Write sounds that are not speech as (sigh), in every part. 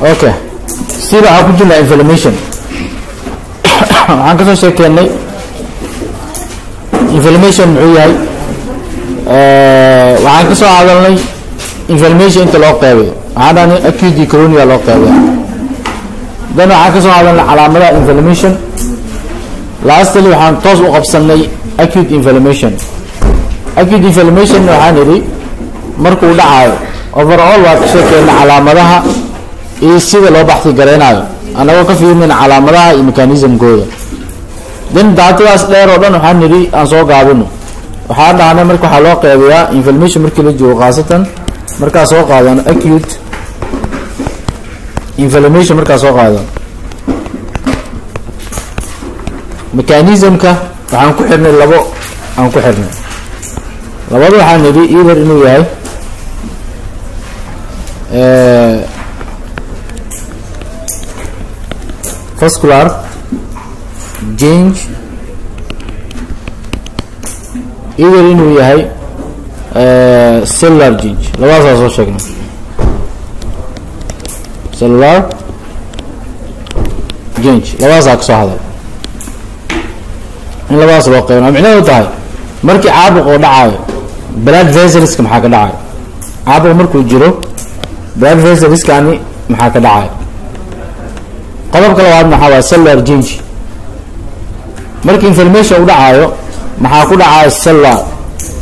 okay sida waxaa ku jirnaa inflammation. (coughs) Waxaan ka soo sheekeynay inflammation muxuu yahay? Waxaan ka soo hadalnay inflammation inta loo qeybayo waxaan dhahnay acute coronia loo qeybaya dan waxaan ka soo hadalnay calaamadaha inflammation. Lastly waxaan toos u qabsanay acute inflammation. Acute inflammation waxaan idhi markuu dhacayo overall waa ka sheekeyna calaamadaha iyo sida loo baxsi gareynayo anagoo ka fiirinayn calaamadaha iyo mechanismkooda. Dan daatadaas dheer oo dhan waxaan nidhi aan soo gaabino waxaan dhahnay marka waxaa loo qeybayaa inflammation markii la joogo khaasatan markaa soo qaadano acute inflammation markaa soo qaadano mechanismka waxaan ku xirnay labo aan ku xirnay. Labada waxaan nidhi either inuu yahay vascular change either inuu yahay cellular change labadaasaa soo sheegnay cellular change labadaasaa ka soo hadal in labadaas loo qeybna micnaheedu tahay markii caabuq oo dhacayo blood veselska maxaa ka dhacayo caabuq markuu jiro blood veselskani maxaa ka dhacayo qodobka labaad maxaa waay cellular change markii inflammation u dhacayo maxaa ku dhacayo cellular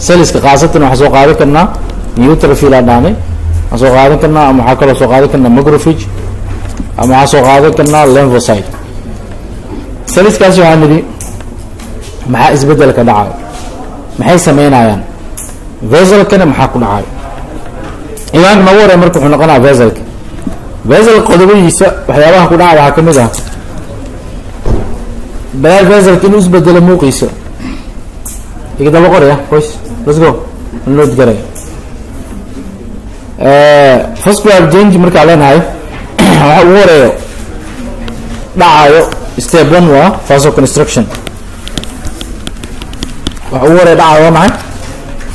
celliska khaasatan waxaa soo qaadan karnaa neutrophil aan dhahnay waxaan soo qaadan karnaa ama waxaa kaloo soo qaadan karnaa macrophage ama waxaa soo qaadan karnaa lymphocyte. Celliskaasi waxaa nidhi maxaa isbeddelka dhacayo maxay sameynayaan? Veselkana maxaa ku dhacayo ciwaanka noogu horey marka wuxuu noqonaya veselka vesel qodobadiisa waxyaabaha ku dhaca waxaa ka mid ah. Balaal veselka inuu isbedelo muuqiisa igdaba qoraya qoys let's go. Nood garaya vascular change markaa leenahay waxa ugu horeeyo dhacayo step one waa faso construction. Waxa ugu horreeya dhacayo waa maxay?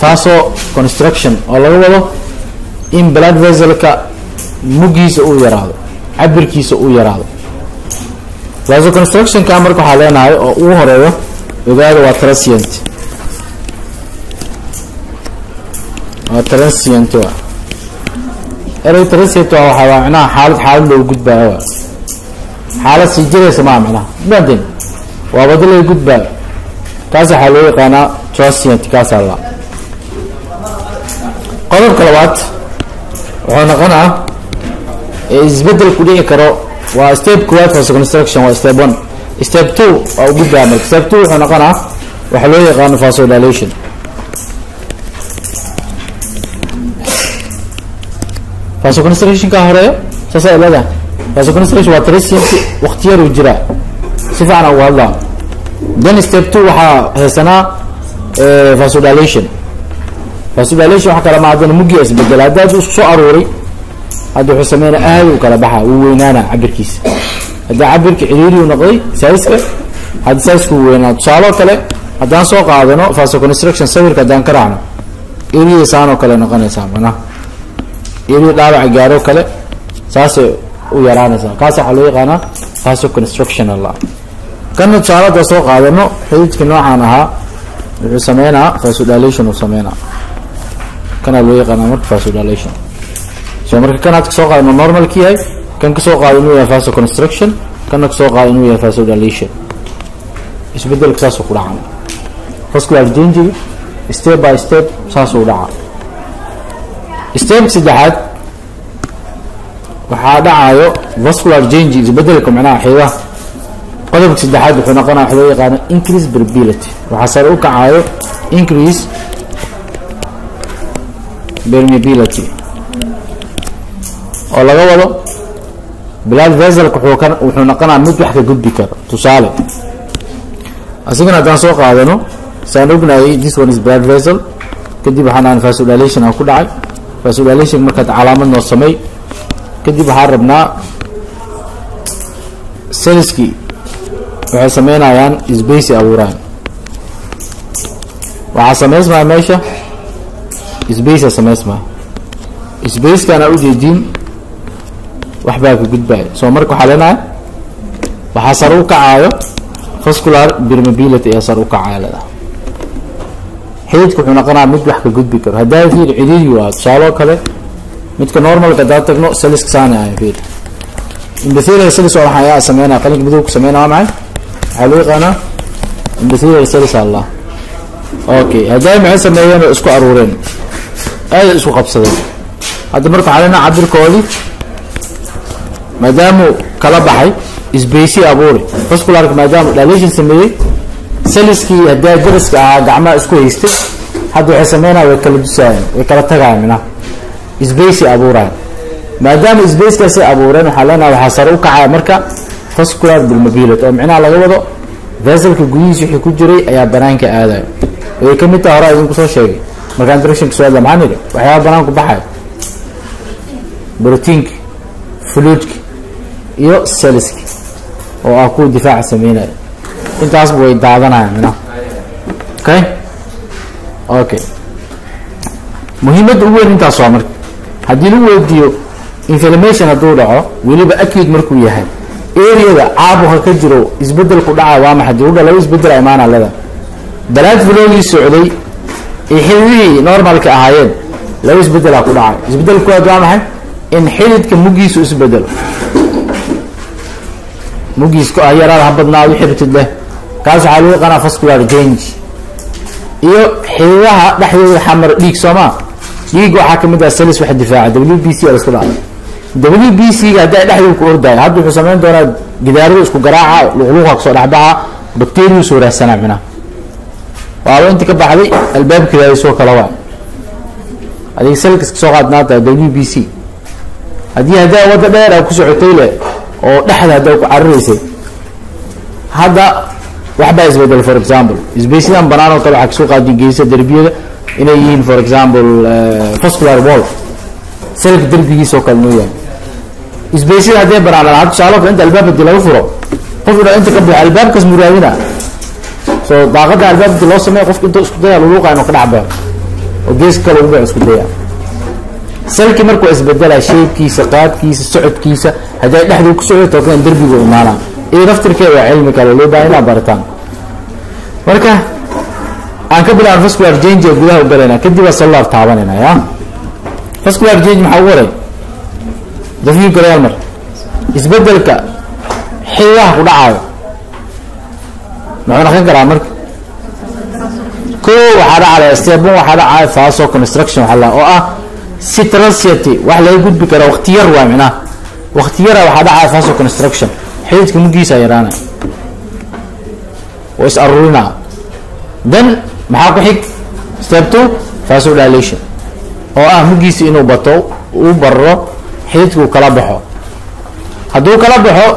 Faso construction oo laga wado in blood veselka muggiisa uu yaraado cabirkiisa uu yaraado vaso constructionka marka waxaa leenahay oo ugu horeeyo ogaada waa transient. Waa transient wa erey transient waa waxaa micnaha xaalad xaalad loogu gudbaayo wa xaalad sii jiraysa maa micnaha maadin waa wado laga gudbaayo. Kaas waxaa loo yaqaanaa transient kaasaa la qodobka labaad wuxuu noqonaa isbeddel ku dhici karo waa step koowaad for construction waa step one. Step two waa u gudbaa marka step two wuxuu noqonaa waxaa loo yaqaano vasodilation. Vasoconstruction ka horeeyo saasaa leedahay. Vasoconstruction waa transient waqti yar uu jiraa. Si fiican ugu hadlaa then step two waxaa haysanaa vasodilation. Vasodilation waxa kala maadana muggiya isbeddel haddaad isku soo aruuray hadda wuxuu sameynaa aad u kala baxa wuu weynaana cabirkiisa haddii cabirka ciriiriu noqday saiska haddi saisku weynaa tusaaloo kale haddaan soo qaadano faso construction sawirka haddaan ka raacno eriya saanoo kale noqonaysaa manaha. Eriya dhaawaca gaaroo kale saasay u yaraanaysaa. Kaas waxaa loo yaqaanaa faso construction alla kana tusaale haddaa soo qaadano xididka noocaan ahaa wuxuu sameynaa vasodilation uu sameynaa kanaa loo yaqaanaa marka vasodilation so marka kan aad ka soo qaado normalka yahay kan ka soo qaado inuu yahay faso construction kana ka soo qaado inuu yahay vasodilation isbeddelka saasuu ku dhaca vascular changiga step by step saasuu dhaca step saddexaad waxaa dhacayo vascular change isbeddelka macnaha xiidaha qodobka saddexaad wuxuu noqonaya waxa loo yaqaano increase permeability waxaa sare u kacayo increase permeability oo laga wado blood veselka wuxuu noqonaa mid wax ka gudbi karo tusaale. Asigana haddaan soo qaadano saan ognaayay this one is blood vessel kadib waxaan aan vasodilation aan ku dhacay. Vasodilation markaad calaamad noo samey kadib waxaan rabnaa selskii waxay sameynayaan sbacy abuuraan. Waxaa sameysmaya meesha? Sbacea sameysmaya spacekana ujeediin waxbaa ka gudbaayo. Soo marka waxaa leenahay waxaa sare u kacaayo vascular permeability ayaa sare u kacaya leedahay xididka wuxuu noqonaa mid wax ka gudbi karo. Haddaa fiir cididi waa tusaaloo kale midka normalka haddaa tagno saliska saani ahay fiir imbathelial salis waa waxaa sameynaya qalinka midowga sameynaya waa maxay? Waxaa loo yaqaanaa imbathelial salis allah okay haddaa maxay sameeyeen oo isku aruureen aada isku qabsadeen. Hadda marka waxaa leenaha cabirkoodii maadaamuu kala baxay isbaysi abuuri. Vascularka maadaama dilation sameeyey saliskii haddaa daraska ahaa gacmaha isku haystay hadda waxay sameynaya way kala dusaayeen way kala tagayaan minaha isbaysi abuurayan maadaama isbayskaasay abuureen waxaa leenaha waxaa sare u kacaya marka vascular bilmobility oo micnaha laga wado veselka gudihiisa wixii ku jiray ayaa banaanka aadayo way ka mid taha horaa idinku soo sheegay. Markaan directionka soo hadla maxaa nidhi? Waxyaaba banaanku baxaya. Brotiinki fluidki iyo saliski oo ah kuwa difaaca sameynaya intaasba way daadanayaan minaha okay? Okay. Muhiimadda ugu weyn intaas waa marka haddii lagu weydiiyo inflammation hadduu dhaco weliba acute markuu yahay areada caabuqa ka jiro isbedelku dhaca waa maxay? Dii udha laba isbeddel imaana leda balaad fuloogii socday ee xididihii normalka ahaayeen laba isbedelaa ku dhacay. Isbedel kuwaad waa maxay? In xididka muggiisu isbedelo muggiis yaraada ha wixii ritid leh. Kaas waxaa lagu yaqaanaa vascular change iyo xididaha dhexdooda xamar dhiig soomaa dhiig waxaa ka mid ah salis wax difaaca w b c a isku dhaca w b c ga haddaa dhexdooda ku ordaayo hadda wuxuu samayn doonaa gidaarada isku garaaca luqluqa ka soo dhexbaxa bacteriyu soo raadsanaa minaha waaba inta ka baxday albaabkeeda soo kala waa adig salkas ka soo qaadnaata w b c. Haddii haddaa wadda dheer a ku socotay le oo dhexda haddaa ku cararaysay. Hadda waxbaa isbeddel for example. Isbaysidan banaan oo kale waxaa ka soo qaadi geysa derbiyada inay yihiin for example vascular wall. Salka derbigiisa oo kale noo yahay. Isbaysida haddee banaan had tusaalo kale inta albaab haddii laga furo qof ina inta ka buuxa albaabkaas muraadina. So daaqada albaab haddii loo sameeya qofka inta isku daya luluuqa inuu ka dhexbayo oo gees kale ugu isku daya salki marka waa isbedela sheebkiisa qaadkiisa socodkiisa hadday dhexduu ku socdo tookan derbigu imaanaa iyo naftirkeeda waa cilmi kale loo baahan inaa baritaan marka aan ka bilaabno vascular change ee gudaha u galayna kadib waa cellular taabanayna ya vascular change maxaa ugu horay dafiyu galayaal mar isbeddelka xididaha ku dhacaayo. Muxuu noqon karaa marka. Ko waxaa dhacaya stebon waxaa dhacaya faso construction waxaa la oo ah citracity wax laga gudbi kara waqti yar waa micnaha waqti yara waxaa dhacaya faso construction. Xididka muggiisa yaraana oo is aruurinaa then maxaa ku xig? Step two vasodilation oo ah muggiisa inuu bato uu bararo xididka uu kala baxo. Hadduu kala baxo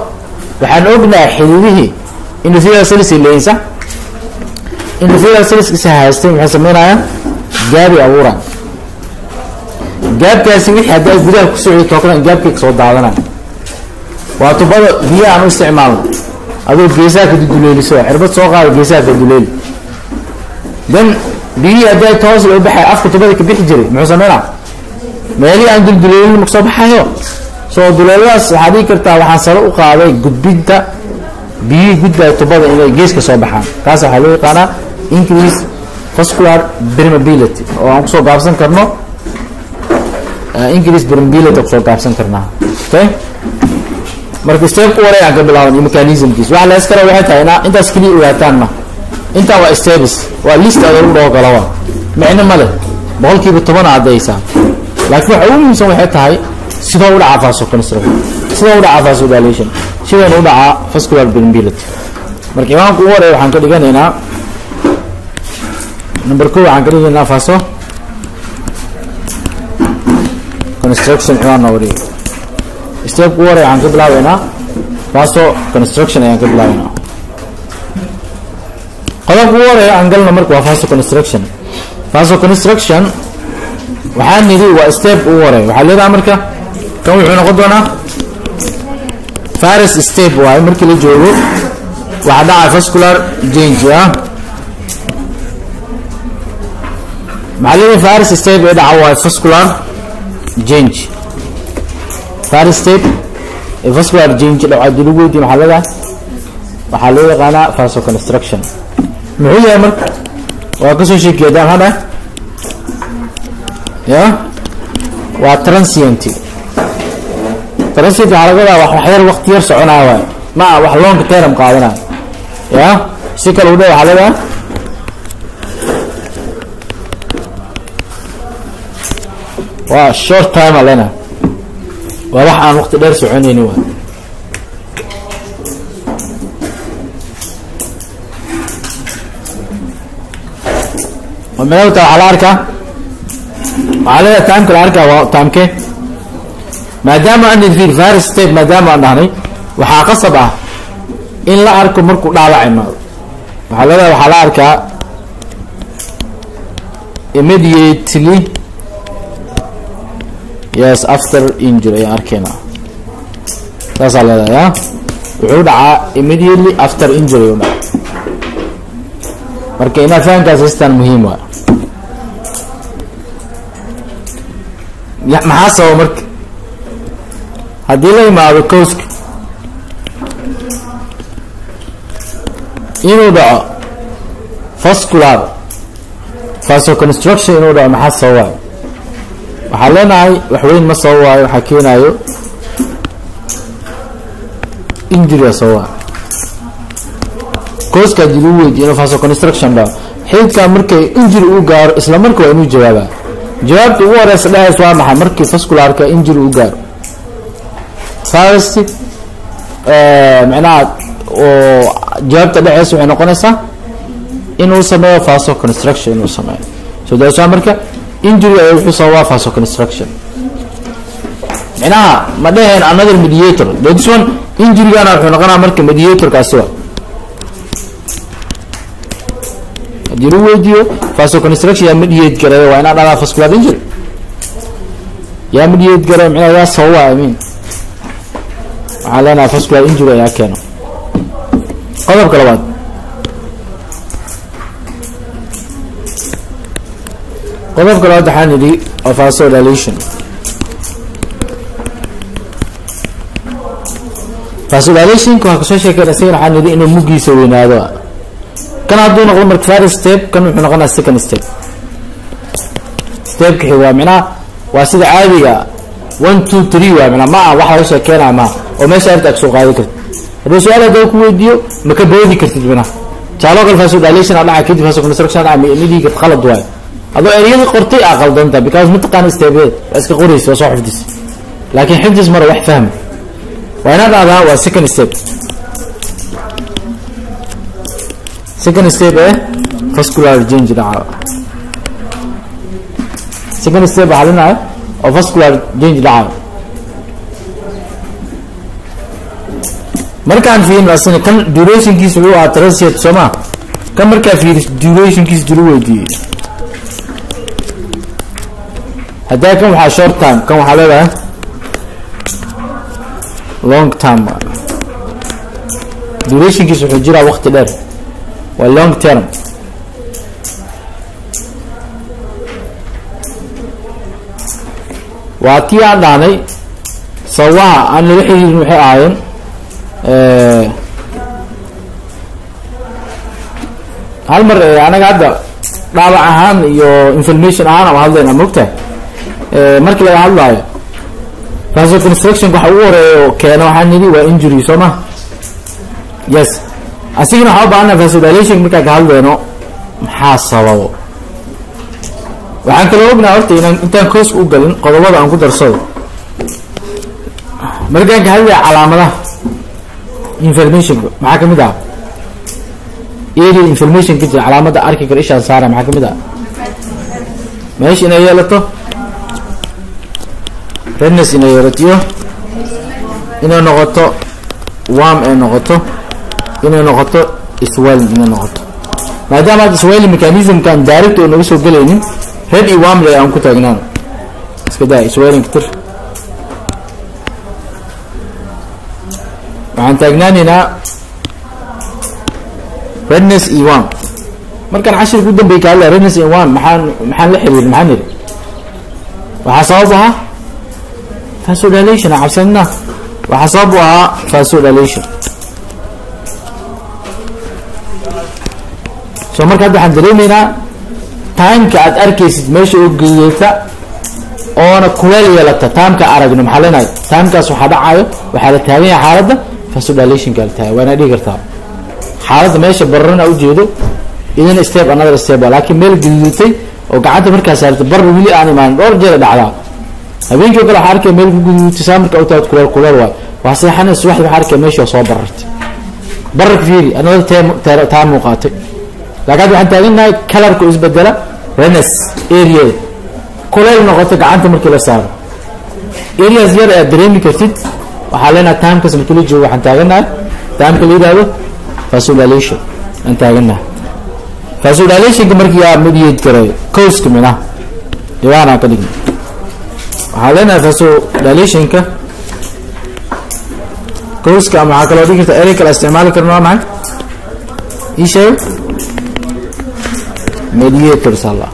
waxaan ognahay xididihii ay leeyihiin sax endothelial cellskiisa haystay maxay sameynayaan gaabi abuuraan gaabkaasi wixii haddaa gudaha ku socday tookana gaabkay ka soo daadanaya waa tubada biyo aan u isticmaalno. Adoo geesaha ka duduleeliso cirbad soo qaada geesaha ka duleeli. Then biyihii haddaa toos loo baxay afka tubada ka bixi jiray muxuu sameynaa? Meelihii aan dulduleelin makusoo baxayo. Soo duleeladaas waxaa dhigi kartaa waxaan sare u qaaday gudbinta biyihii gudbaya tubada inay geeska soo baxaan. Kaas waxaa loo yaqaanaa increase vascular permeability oo aan ku soo gaabsan karno increase permeability ku soo gaabsan karnaa okay? Marka step ku wareegaan ka bilaaban iyo mechanismkiis waxa la iskala waxay tahay inaa intaas keliya ogaataan ma. Intaa waa steps waa list aad lagu dhaho kala waa micno ma leh. Boqolkiiba toban caddaysaa laakiin waxa ugu muhiimsan waxay tahay sidoo u dhacaa faso construction sidoo u dhacaa vasodilation sidoo u dhacaa vascular permeability marka imaamka ugu horreeya waxaan ka dhiganaynaa number ko waxaan ka dhiganaynaa faso construction ciwaan noo wareega stepka ugu horeya waxaan ka bilaabeynaa faso construction ayaan ka bilaabeynaa qodobka ugu horeya aan galno marka waa faso construction. Faso construction waxaa nidhi waa step ugu horeya waxaa leedaha marka kan wuxuu noqon doonaa faris step waaye. Markii la joogo waxaa dhaca vascular change ah maxaa leedahay faris step ee dhaca waa vascular change faris step vascular change dhaw haddii lagu weydiin waxaa leedahay waxaa loo yaqaanaa vasoconstruction muxuu yahay marka waa ka soo sheekeeda maxaa dhahay ya. Waa transient transient waxaa laga wadaa wax waxyar waqti yar soconaa waay ma wax long term qaadanaya ya. Si kale u dhe waxaa leedahay waa short time alena. Waa wax aan waqti dheer soconayni waay minata waxaa la arkaa? Waxaa leedahay timeka la arkaa waa timeke. Maadaama aan fi virus step maadaama aan dhahnay waxaa qasab ah in la arko markuu dhaawac imaado waxaa leedahay waxaa la arkaa immediately yes after injury ayaan arkeyna saasaa leedahay wuxuu dhacaa immediately after injury u dhaca marka inaad fahamkaas haystaan muhiim waa maxaa sababa marka? Haddii la imaado coska inuu dhaco vascular vasoconstruction inuu dhaco maxaa sababaayo waxaa leenahay waxweyn ma sababaayo waxaa keenaayo injury sababaayo coska haddii lagu weydiyo inuu vasoconstruction dhaco xididkaa markay injury uu gaaro isla marka waa inuu jawaabaa. Jawaabta ugu horeysa dhehaysa waa maxay? Markii vascularka injury uu gaaro. First micnaha oo jawaabta dhexeysa waxay noqonaysaa inuu sameeyo vasoconstruction inuu sameeyo. So why marka injury ay wuxuu sababaa vasoconstruction micnaha ma dheheen another mediator. This one injurygana wuxuu noqonaa marka mediatorkaasi waa haddii lagu weydiiyo vasoconstruction yaa mediate gareeyo waa inaa dhadaa vascular injury. Yaa mediate gareeyo micnaha yaa sababa i mean. Waxaan leenahay vascular injury ayaa keeno. Qodobka labaad qodobka labaad waxaan idhi waa vasodilation vasodilationka waxaa ka soo sheekeen isagana waxaan idhi inuu muggiisa weynaado. Kan hadduu noqdo marka first step kan wuxuu noqonaa second step. Stepka xiga waa micnaha waa sida caadiga one two three waa micnaha ma ah wax laga sheekeenaya maaha oo meesha arta ag soo qaadi kartid. Haddii su'aal haddaba ku weydiiyo ma ka boodi kartid micnaha jaaloo kale vasodilation aa dhaca kadib vasoconstruction dhaca midii karta qalad waayo adoo ereyadii qortay aa qaldanta because mataqaana stebeed waa iska qoraysa waa soo xifdis. Laakiin xifdis mara wax fahma waa inaa dhahdaa waa second step. Second step eh vascular change dhaca second step waxaa linahay oo vascular change dhaca markaan fiirin asina kan durationkiis wuxuu ahaa transient soo ma? Kan markaa fiiris durationkiis duru weydiiyey haddaa kan waxaa short time kan waxaa leedahay long time durationkiis wuxuu jiraa waqti dheer. Waa long term. Waa tii aan dhahnay sababaha aan lala xiriirin waxay ahaayeen hal mar anaga hadda dhaabac ahaan iyo information ahaan ama hadlayna mogtahay markii laga hadlaayo vasoconstruction waxa ugu horreeya keena waxaan nidhi waa injury soo ma? Yes. Asigana waxaa u baahana vasodilation markaan ka hadleyno. Maxaa sababo? Waxaan kaloo ognaa horta inaan intaan kooska u galin qodobada aan ku darsado. Markaan ka hadlaya calaamadaha. Informationka maxaa ka mid ah? Area information ka jira calaamada arki karo ishaan saara maxaa ka mid ah? Meesha inay yeelato redness inay yeelato iyo inay noqoto warm ay noqoto. Inay noqoto swelling inay noqoto. Maadaama hadda swelling mechanismkan direct oo naga soo gelaynin red iyo warm lay aan ku taagnaan iska daa swelling tir. Waxaan taagnaanaynaa redness iyo warm markaan cashirka u dambey ka hadlaya redness iyo warm maxaan maxaan la xiriirin maxaan nidhi waxaa sabab ahaa vasodilation a cabsanina waxaa sabab u ahaa vasodilation so marka hadda waxaan dareemeynaa timeka aad arkaysid meesha oo geeyata oona kuleel yeelata timeka aragno maxaa leenahay timekaas waxaa dhacayo waxaa la taagan yahay xaaladda vasodalationka la taagay waana dhihi kartaa. Xaaladda meesha bararana ujeedo idin step another step laakiin meel gaduutay oo gacanta markaa saarta bar weli aan imaanin dhowr jeera dhacdaa habeenkii o kale waxaa arkaya meel saa marka utaad kuleel kuleel waay waa seexana subaxdii waxaa arkaya meesha soo barartay. Bararka fiiri another tee taa muuqaatay. Laakiin hadda waxaan taaganahay kalarka isbedela renes areada kuleyl noqoto gacanta markii la saaro. Areas yar aad dareemi kartid. Waxaa leenahay timekaas markii la joogo waxaan taaganahay timeka la yidhahdo vasodilation aan taaganahay vasodalationka markii yaa mediate gareeyo cowska mina. Dhibaanaan ka dhigna leenahay vasodalationka cowska ama waxaa kaloo dhigi karta erey kale isticmaali karna waa maxay? Ii sheeg. Mediators alla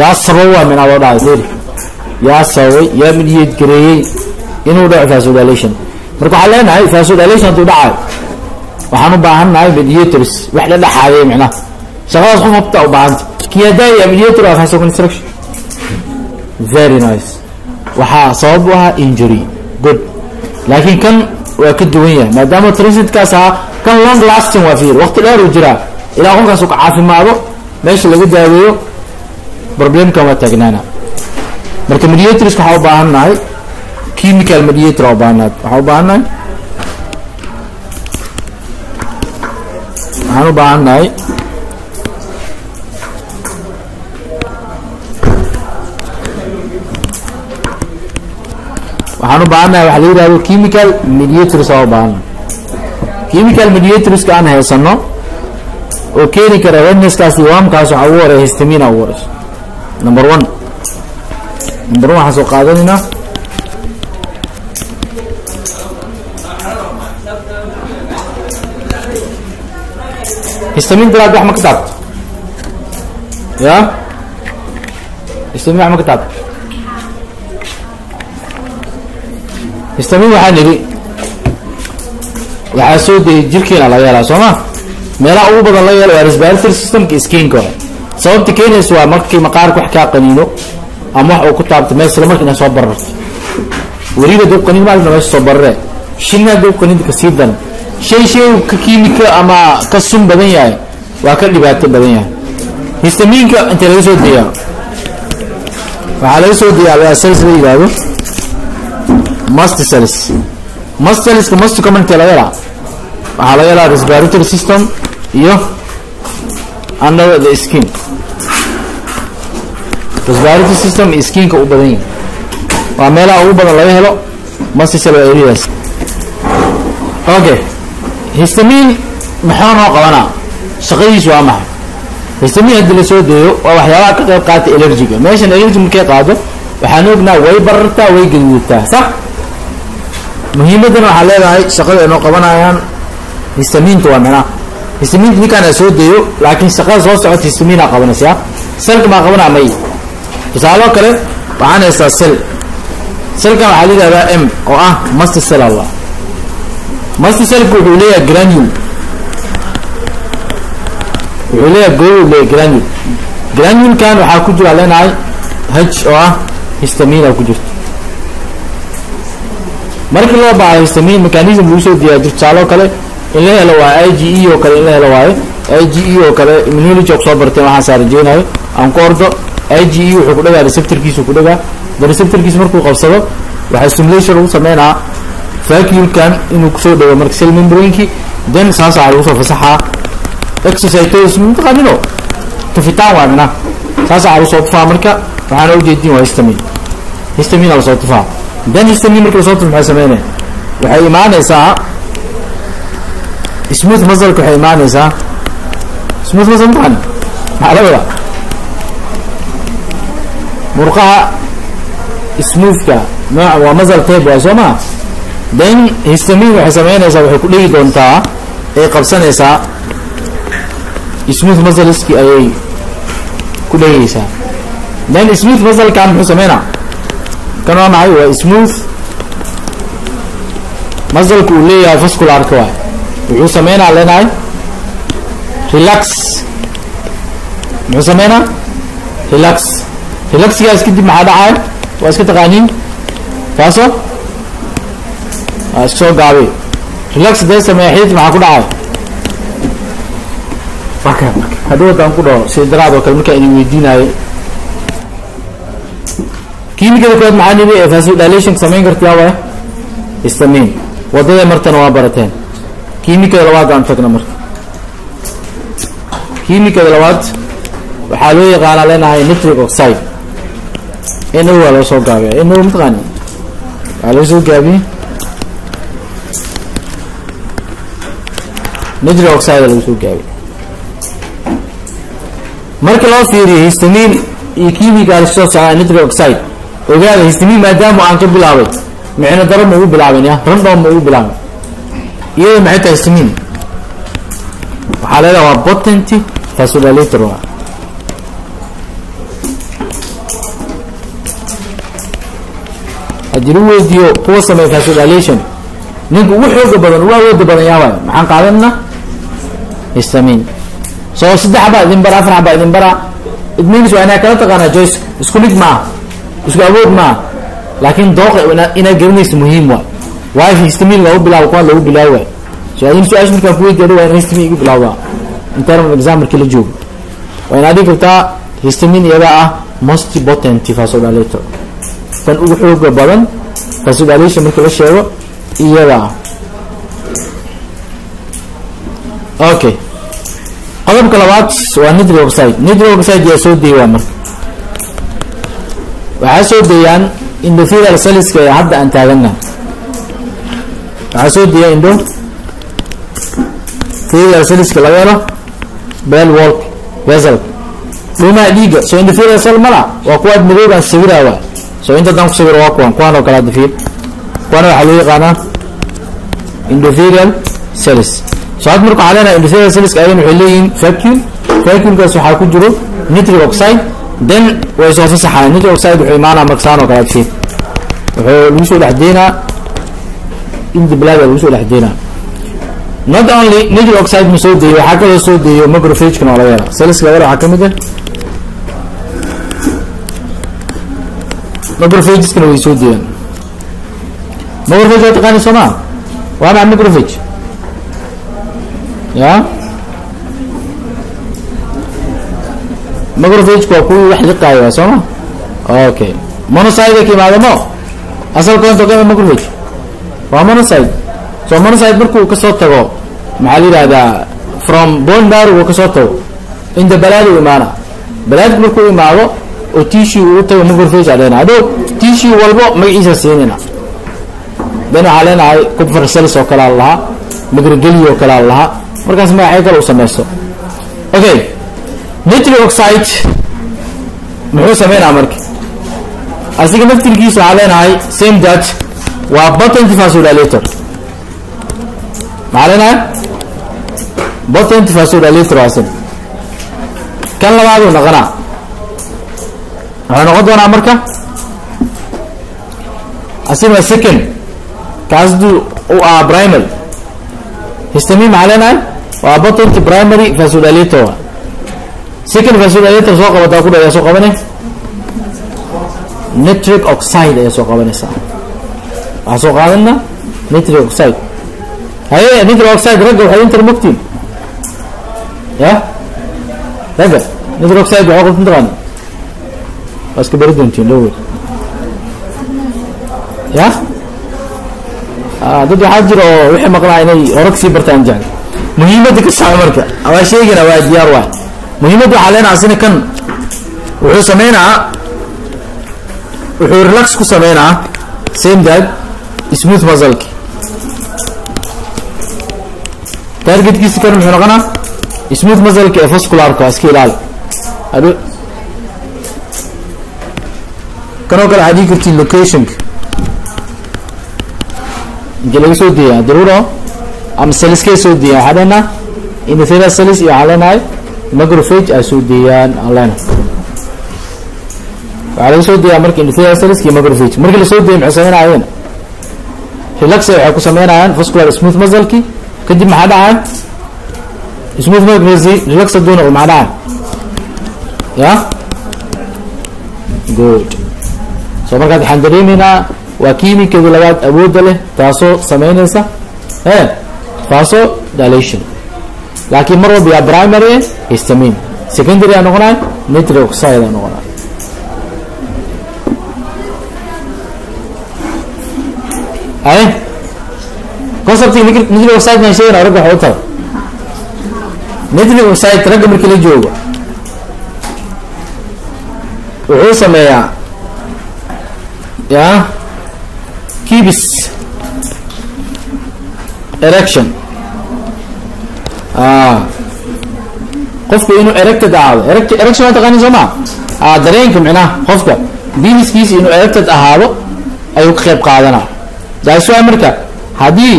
yaa sabab waa minaa loo dhahay feri yaa sababay yaa mediate gareeyey inuu dhaco vasodilation marka waxaan leenahay vasodilation hadduu dhacayo waxaan u baahan nahay mediators wax la dhexaayay micnaha shaqadaas qof habta u baahanta kiyadaya mediator of vasoconstruction very nice. Waxaa sabab u ahaa injury. Good. Laakiin kan waa ka duwan yahay maadaama transitkaas ahaa kan long lasting waa fiir. Waqti dheer uu jiraa ilaa qofkaas uu ka caafimaado meesha laga daaweeyo problemkan waa taagnaana. Marka mediatorska waxaa u baahan nahay chemical mediator u baahan nahay. Waxaa u baahan nahay? Waxaan u baahan nahay waxaan u baahan nahay waxa la yidhahdo chemical mediators aa u baahan chemical mediatorska aan haysano oo keeni kara rednesskaas iyo waamkaas waxaa ugu horeya histamina ugu horeyso number one number one waxaan soo qaadanaynaa histamin dalaad wax ma ka taabto ya histamin wax ma ka taabto histamin waxaa nidhi waxaa soo dayay jirkiina laga helaa soo ma? Meelaha ugu badan laga helo waa respiratory systemka skinka hore. Sababta keenaysa waa markii maqaarka wax kaa qaniino ama wax uu ku taabto meel isla markiina soo bararto weliba dab qaniin maalina meesha soo barare shina dab qaniinta ka sii dan. Shay shay ka kiimika ama ka sun badan yahay waa ka dhibaato badan yahay. Histamiinka inta laga soo dayaa waxaa laga soo dayaa waa cells la yidhaahdo mast cells mast cellska mast community laga helaa waxaa laga helaa respiratory system iyo under the skin. Respiratory system iyo skinka u badan yahay. Waa meelaha ugu badan laga helo mast cell waa areas. Okay. Histamin maxaa noo qabanaa? Shaqadiisu waa maxay? Histamin haddii la soo deeyo waa waxyaabaha ka qayb qaata allergiga. Meeshan allergy markay qaado waxaan ognaa way barartaa way gaduudataa sax muhiimadan waxaa leedahay shaqada ay noo qabanayaan histaminta waa minaa histaminta ninkaan soo deeyo laakiin shaqada soo socota histamina qabanaysa selka maa qabanaa may. Tusaaloo kale waxaan haystaa sel. Selkan waxaa la yidhahdaa m oo ah master cell allah master cellku wuxuu leeyahay granule. Wuxuu leeyahay gooyu leeyahay granule. Granulkan waxaa ku jira leenahay h oo ah histamina ku jirto markii loo baahdo histamin mechanism lagu soo diyaa jirtaaloo kale in la helo waayo i g e oo kale in la helo waayo. I g e oo kale immunology oo ku soo barteen waxaasaa rajeynayo aan ku ordo i g e wuxuu ku dhagaa receptorkiisu ku dhagaa. De receptorkiisa markuu qabsado waxaa stimulation lagu sameynaa vacuumkan inuu ku soo dhawo marka cell membrane-ki then saas waxaa lagu soo fasaxaa. Exercitosis mataqaanino tufitaan waa mina. Saas waxaa lagu soo tufaa marka waxaana ujeedin waa histamin histamina la soo tufaa histamin marka la soo maxay sameynaya waxay imaanaysaa smooth muscleka waxay imaanaysaa smooth muscle mataqani maxaa la murqaha smoothka nooc waa muscle tape waa soo maa then histamin waxay sameynaysaa waxay ku dhigi doontaa ay qabsanaysaa smooth muscleski ayay ku dhegaysaa. Then smooth musclekan muxuu sameynaa kan waa maxay waa smooth. Masalka uu leeyahay vascularka waay wuxuu sameynaa leenahay relax. Muxuu sameynaa? Relax. Relaxigaas kadib maxaa dhacaya waa iska taqaaniin. Kaaso waa iska soo gaabay relax dee sameeya xidid maxaa ku dhacaya marka haddii wadaan ku dhaho sida daraad oo kale markaa idin weydiinayo kiimikada kood maxaa nidi ee vasodilation samayn karta waay istamiin. Wadada martana waa barateen. Kiimikada labaad aan tagna marka. Kiimikada labaad waxaa loo yaqaanaa leenahay nitric oxide. No waa loo soo gaabiya no mataqaani waa loo soo gaabiyey nitric oxide lagu soo gaabiye marka loo fiiriyo histamin iyo kiimikaal soo socdaa nitric oxide ogaada histamin maadaama aan ka bilaabay. Micno daro ma ugu bilaabin ya? Random ma ugu bilaabin. Iyada maxay tahay histamin waxaa leedaha waa vasodilator waa haddii lagu weydiiyo kuwa sameeya vasodilation ninka ugu xooga badan ugu awooda badan yaa waay maxaan qaadanna histamin soo saddex xabaa idin bara afar xabaa idin bara means waa inaa kala taqaanaa joyce isku dhig maaha isku awood maaha laakiin dooqa inaad garanaysa muhiim waay waayo histamin loogu bilaabo kuwaan loogu bilaabi waay so adin su'aasha markaan kuweydiiya waa ina histamin igu bilaawdaa in term of exam markii la joogo. Waa inaad dhigi kartaa histamin iyadaa ah most potent vasodilator kan ugu xooga badan vasodilation markii la sheego iyada. Ah okay. Qodobka labaad waa nitric oxide nitric oxide yaa soo deeyay waa marka waxaa soo deeyaan endothelial celleska ee hadda aan taagana. Waxaa soo deeya indo thelial celleska laga helo. Bell walk vessel dhuumaha dhiigga soo endothelial cell mala waa kuwaad madowgaan sawiraa waa soo inta dan ku sawiro waa kuwan. Kuwan oo kale hadda fiir. Kuwana waxaa loo yaqaanaa endothelial cells so had waxaa leenahay endothelial cells ayana waxay leeyihiin vacuum. Vacuumkaas waxaa ku jiro nitric oxide then way soo fasaxayaan nitric oxide wuxuu imaanaa marka saan oo kale fiir wuxuu lagu soo dhex deynaa inda bilaada lagu soo dhex deynaa not only nitric oxide ma soo deeyo waxaa kaloo soo deeyo macrophagekana waa laga helaa laga helo waxaa ka mid ah. Macrophageskana way soo deeyaan. Macrophage waa taqaani soo maa waa maca macrophage ya macrophageka waa kuwii wax liqaayo waa soo ma? Okay monocyde ka imaada mo? Asalka inta kama macrophage waa monocyde so monocyde markuu ka soo tago maxaa la yihahdaa from bone marrow uu ka soo tago inta balaada u imaana. Balaadka markuu imaado oo tissue uu tago macrophage aa leenahay hadhow tissue walbo magaciisa siinayna then waxaa leenahay cupfer cells oo kale a lahaa magrogeli oo kale a lahaa. Markaas magacyo kale u sameysto okay nitric oxide muxuu sameynaa marka? Asiga naftirkiisa waxaa leenahay same that waa potent vasodilator maxaa leenahay potent vasodilator waasin kan labaaduu noqonaa? Wuxuu noqon doonaa marka? Asigna second. Kaasdu u ah primary. Histamin maxaa leenahay waa potent primary vasodilator second vasodilator soo qabataa ku dha ayaa soo qabanay nitric oxide ayaa soo qabanaysaa waxaa soo qaadana nitric oxide. Haye nitric oxide ragga waxay intar mogtiin ya ragga nitric oxide waxaa qabta mataqaani waa iska beri doontiin dhowe ya dad waxaa jira oo wixii maqlaa inay hore ka sii bartaan jecel muhiimadda ka saca marka waa sheegana waa diyaar waay muhiimadda waxaa leenaha asina kan. Wuxuu sameynaa wuxuu relax ku sameynaa same that smooth muscleki targetkiisa kan muxuu noqonaa smooth muscleki ee vascularka iska ilaali ado kanoo kale waxaad dhigi kartiin locationka inka laga soo deeya daruuro ama saliskay soo deeyaan waxaa leenaha endothelial cells iyo waxaa leenahay macrophage ay soo deeyaan aan leenahay waxaa laga soo deeyaa marka iyo macrophage markii la soo deeyo maxay sameynayeen? Relaxa waxay ku sameynayaan vascular smooth muscle-ki kadib maxaa dhacaya smooth muscle relax hadduu noqdo maxaa dhacaya ya? Good. So markaad waxaan dareemeynaa waa kiimikadii labaad awoodda leh taasoo sameynaysa e faso dilation laakiin mar walba yaa primary histamine. Secondary aa noqonay nitric oxide aa noqonay ay concepti nitric oxide maan sheegana ragga waxa u tahay. Nitric oxide ragga markii la joogo wuxuu sameeyaa ya kibis erection qofku inuu erected ahaado erection waa taqaani soo maa a dareenka micnaha qofka biniskiisa inuu erected ahaado ayuu ka qayb qaadanaa. Daas waa marka haddii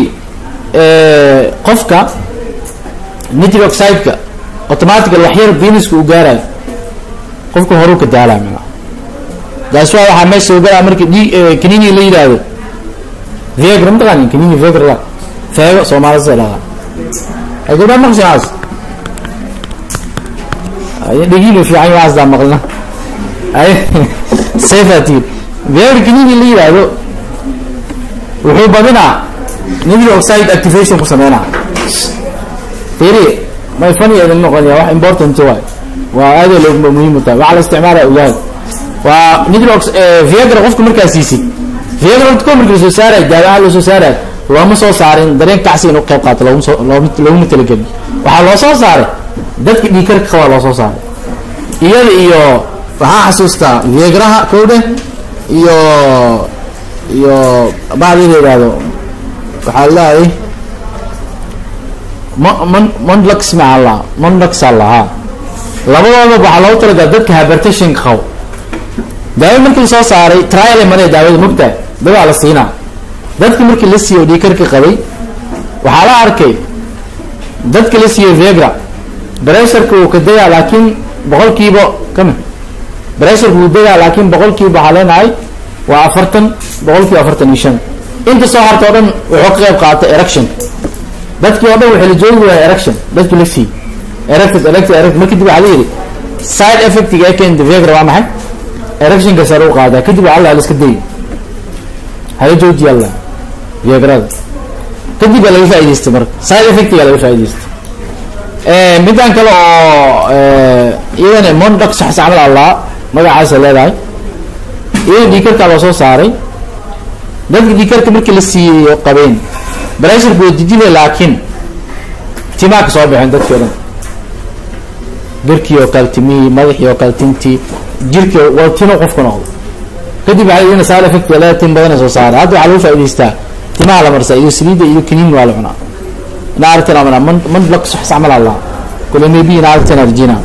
qofka nitric oxide-ka automatical waxyar biniska uu gaarayo qofka horuu ka daalaa micnaha. Daas waa waxaa meesha soo galaa marka d kanini la yidhaahdo. Vegra mataqaanin kanini vegra feego soomaalida sida lahaa ay gabdhaa maqshaas dhigiinu fiican yaasdaa maqlna ay safety vegra kanini la yidhaahdo wuxuu badinaa nitric oxide activation ku sameynaa firi may funny idin noqonaya wax important waay waa aada lo muhiim u tahay waxaa la isticmaalaya ogahay waa nitrox viagra qofka markaa siisid viagra horta ko marki la soo saarayo daawaha loo soo saarayo looma soo saarin dareen kacsi inuu qayb qaato loguma soo looma loguma talagelin waxaa loo soo saaray dadka dhiikarka qabaa loo soo saaray. Iyada iyo waxaa xasuustaa viagraha kowdhe iyo iyo bacdi la yidhaahdo. Waxaa leeyahay mon monlux maaa la monlux a lahaa labadooda waxaa loogu talagaa dadka habertationka qabo daawo markii la soo saaray trial mane daawada mogtaa dabaa la siinaa dadki markii la siiyo dhiikarka qabay waxaa la arkay dadka la siiyo vegra bresharka wuu ka dagaa laakiin boqolkiiba kame bresharka wuu dagaa laakiin boqolkiiba waxaa leenahay waa afartan boqolkiiba afartan iyo shan. Inta soo harta o dhan wuxuu ka qayb qaata erection. Dadkii o dhan waxay la joogi waaya erection dadki la siiy erected erected erect marka dib waxaa la yidhi side effectiga ee keenta vegra waa maxay? Erectionka sare u qaadaa kadib alla la iska dayi hala joojiya alla vegrada kadib baa laga faa'idaystay marka. Side effectiga laga faa'idaystay midaan kale oo iyadana mondox camal allaa magacaasa leedahay. Iyada dhiikarkaa loo soo saaray. Dadka dhiikarka markii la siiyeyo qabeen bresharku waa didile laakiin timaa ka soo baxeen dadkii o dhan. Garkii oo kale timihii madaxii oo kale tintii jirkii waa tino qofka noqdo kadib waxay iyana side effect leeda tin badana soo saara hadda waxaa lagu faa'idaystaa timaha la marsaa iyo saliida iyo kaniin waa la cunaa. Ina aragteen amana man man blak sax camal allah kule maybe ina aragteen arjina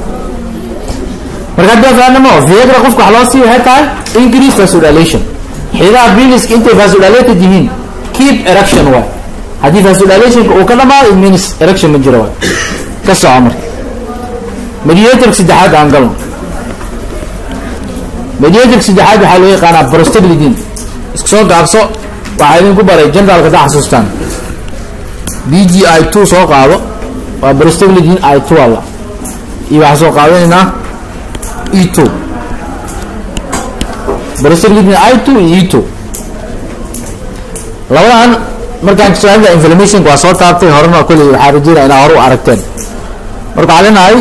marka hadda faanamo viagra qofka waxa loo sii waxay tahay increase vasodilation. Xiidaha biliska intay vasodilated yihiin keep erection waay haddii vasodilationka uu ka dhamaado means erection ma jiro waay ka soco marka mediatorka saddexaad aan galno. Mediatorka saddexaad waxaa loo yaqaanaa prostagladin isku soo gaabso waxaa idinku baray generalka haddaa xasuustaan. B g i two soo qaado. Waa prostagladin i two alla. Iyo waxaa soo qaadanaynaa e two. Prostagladin i two iyo e two. Labadan markaan hadla inflammationka waa soo taabtay. Horena kolley waxaa rajeynaya inaa hore u aragteen. Marka waxaa leenahay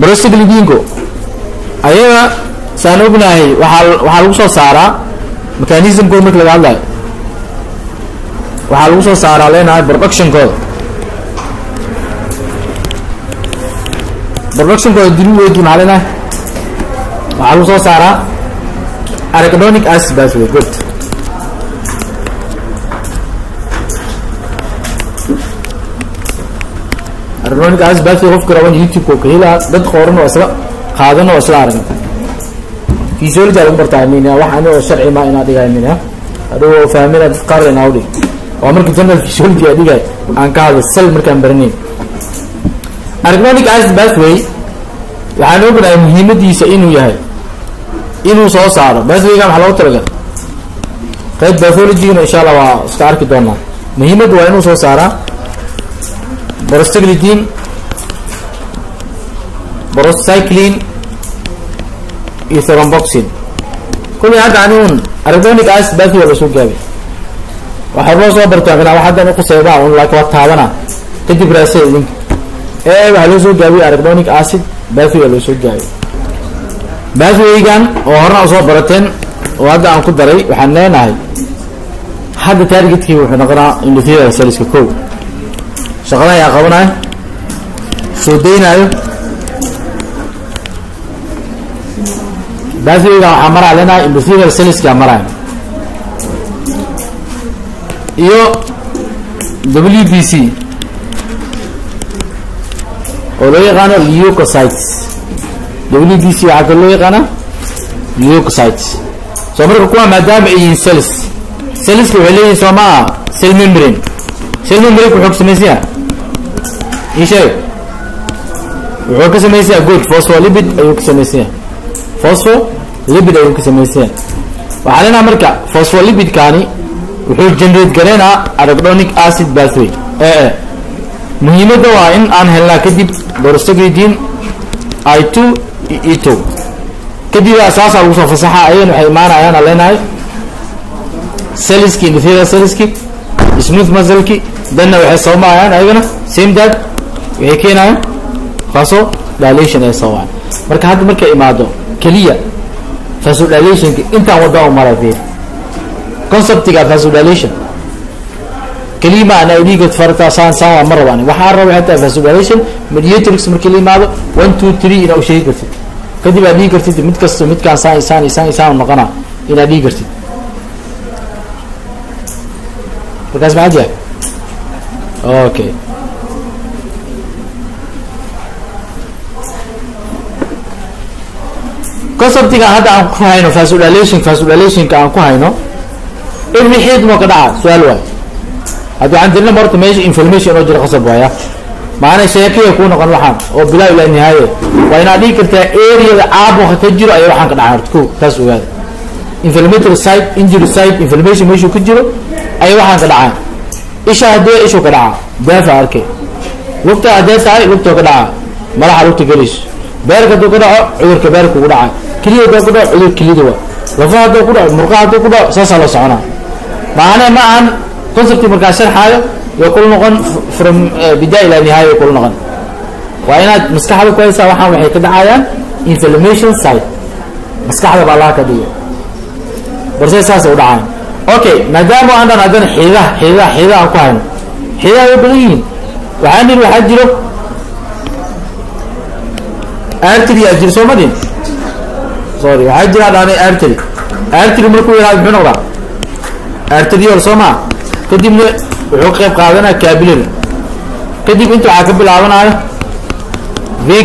brostagladinko ayaga saan ognahay waaa waxaa lagu soo saaraa mechanismkooda marki laga hadlayo waxaa lagu soo saaraa leenahay productionkooda. Productionkooda dili weji maxaa leenahay waxaa lagu soo saaraa arachidonic acid bas way good. Arachidonic acid bas qofka raban youtube-ka ka dad qooran oo isla qaadan oo isla aragna physiology lagu bartaa min wax ani oo sharci ma inaa dhigay min hadhow fahmina dad qaar inaa udhig waa marka general physiology aa dhigay aan ka hadlay sal markaan baranayn arachidonic acid pathway waxaan ognahay muhiimadiisa inuu yahay inuu soo saaro. Pathwayga maxaa loogu talagalay. Qayb bathologygana insha allah waa iska arki doonaa. Muhiimaddu waa inuu soo saaraa. Brostaglidin brocyclin iyo thromboxin. Kulli hadda anigun aragonic acid bathi waa la soo gaabay waxaa loo soo barto akana wax haddan uqusayba un laakiin waa taabana. Kadib raasay idinka ee waxaa loo soo gaabiyey aragonic acid. Bathi waa loo soo gaabay bathwaygan oo horena u soo barateen oo hadda aan ku daray waxaan leenahay hadda targetkii wuxuu noqonaa endothelial cellska kow. Shaqada ayaa qabanayo soo daynaayo bathwaygan waxaa maraa leenahay endothelial cellskaa maraayo iyo w b c. oo loo yaqaano leucocytes w b c waxaa kale loo yaqaana leucocytes soo marka kuwa maadaama ay yihiin cells cellska waxay leeyihiin soo ma aha cell membrane. Cell membrane wuxuu ka samaysanya ii sheeg. Wuxuu ka samaysanya good phospholipid ayuu ka samaysanya phospholipid ayuu ka samaysanya waxaa leenaha marka phospholipidkaani wuxuu generate gareynaa aragdonic acid bathway ee muhiimadda waa in aan helnaa kadib borostagridin i two e two. Kadib saasaa lagu soo fasaxa ayagan waxay imaanayaan aan leenahay selliski endothelial selliski smooth muscleki danna waxay sababayaan ayagana same dad waxay keenayaan faso dilation ay sababaan marka hadda markay imaado keliya faso dilationka intaan wadda u mara fiir conceptiga vasodilation. Keliya ma ana dhiiga farta saan saan waa ma rabaan waxaan rabaa hataa vasodilation mediatrix markii la yimaado one two three inaad u sheegi kartid. Kadib aad dhigi kartid mid kasta midkaan saan isaan isaan isaan noqona inaad dhigi kartid. Markaas maxaad yahay okay conceptiga hadda aan ku hayno vasodilation vasodilationka aan ku hayno every xid moo ka dhaca su'aal waay haddi waxaan dirina horta meesha information oo jira qasab waaya. Maana sheekaya kuu noqon waxaan oo bilaa ilaa nihaaye. Waa inaad dhigi kartaa areada caabuqa ka jiro ayaa waxaan ka dhacay horta ko taas ogaada. Inflammatory site injury site inflammation meeshuu ka jiro ayaa waxaan ka dhacay isha haddee ishuu ka dhaca daafa arkay. Lugta haddee tahay lugtoo ka dhaca madaxa lugta gelayso beerka hadduu ka dhaco cudurka beerka ugu dhacay keliya hadduu ku dhaco cudur kelida waa. Lafa hadduu ku dhaco murqa hadduu ku dhaco saasaa la soconaa maane ma ahan concepti markaa sharxaayo way kula noqon from bidaa ilaa nihaaya way kula noqon. Waa inaad maskaxda ku haysaa waxaan waxay ka dhacayaan inflammation site maskaxda baa laga ka dhigo balse saas u dhacaan. Okay maadaama aan dhan haddana xiidaha xiidaha xiidaha aan ku hayno xiidaha way badan yihiin. Waxaan dhihi waxaa jiro artery aa jiro soo ma dhin sorry waxaa jira dhaanay artery. Artery markuu yaraado muxuu noqdaa arteriol soo maa kadibna wuxuu qayb qaadanaya cabilary kadib inta waxaa ka bilaabanayo vein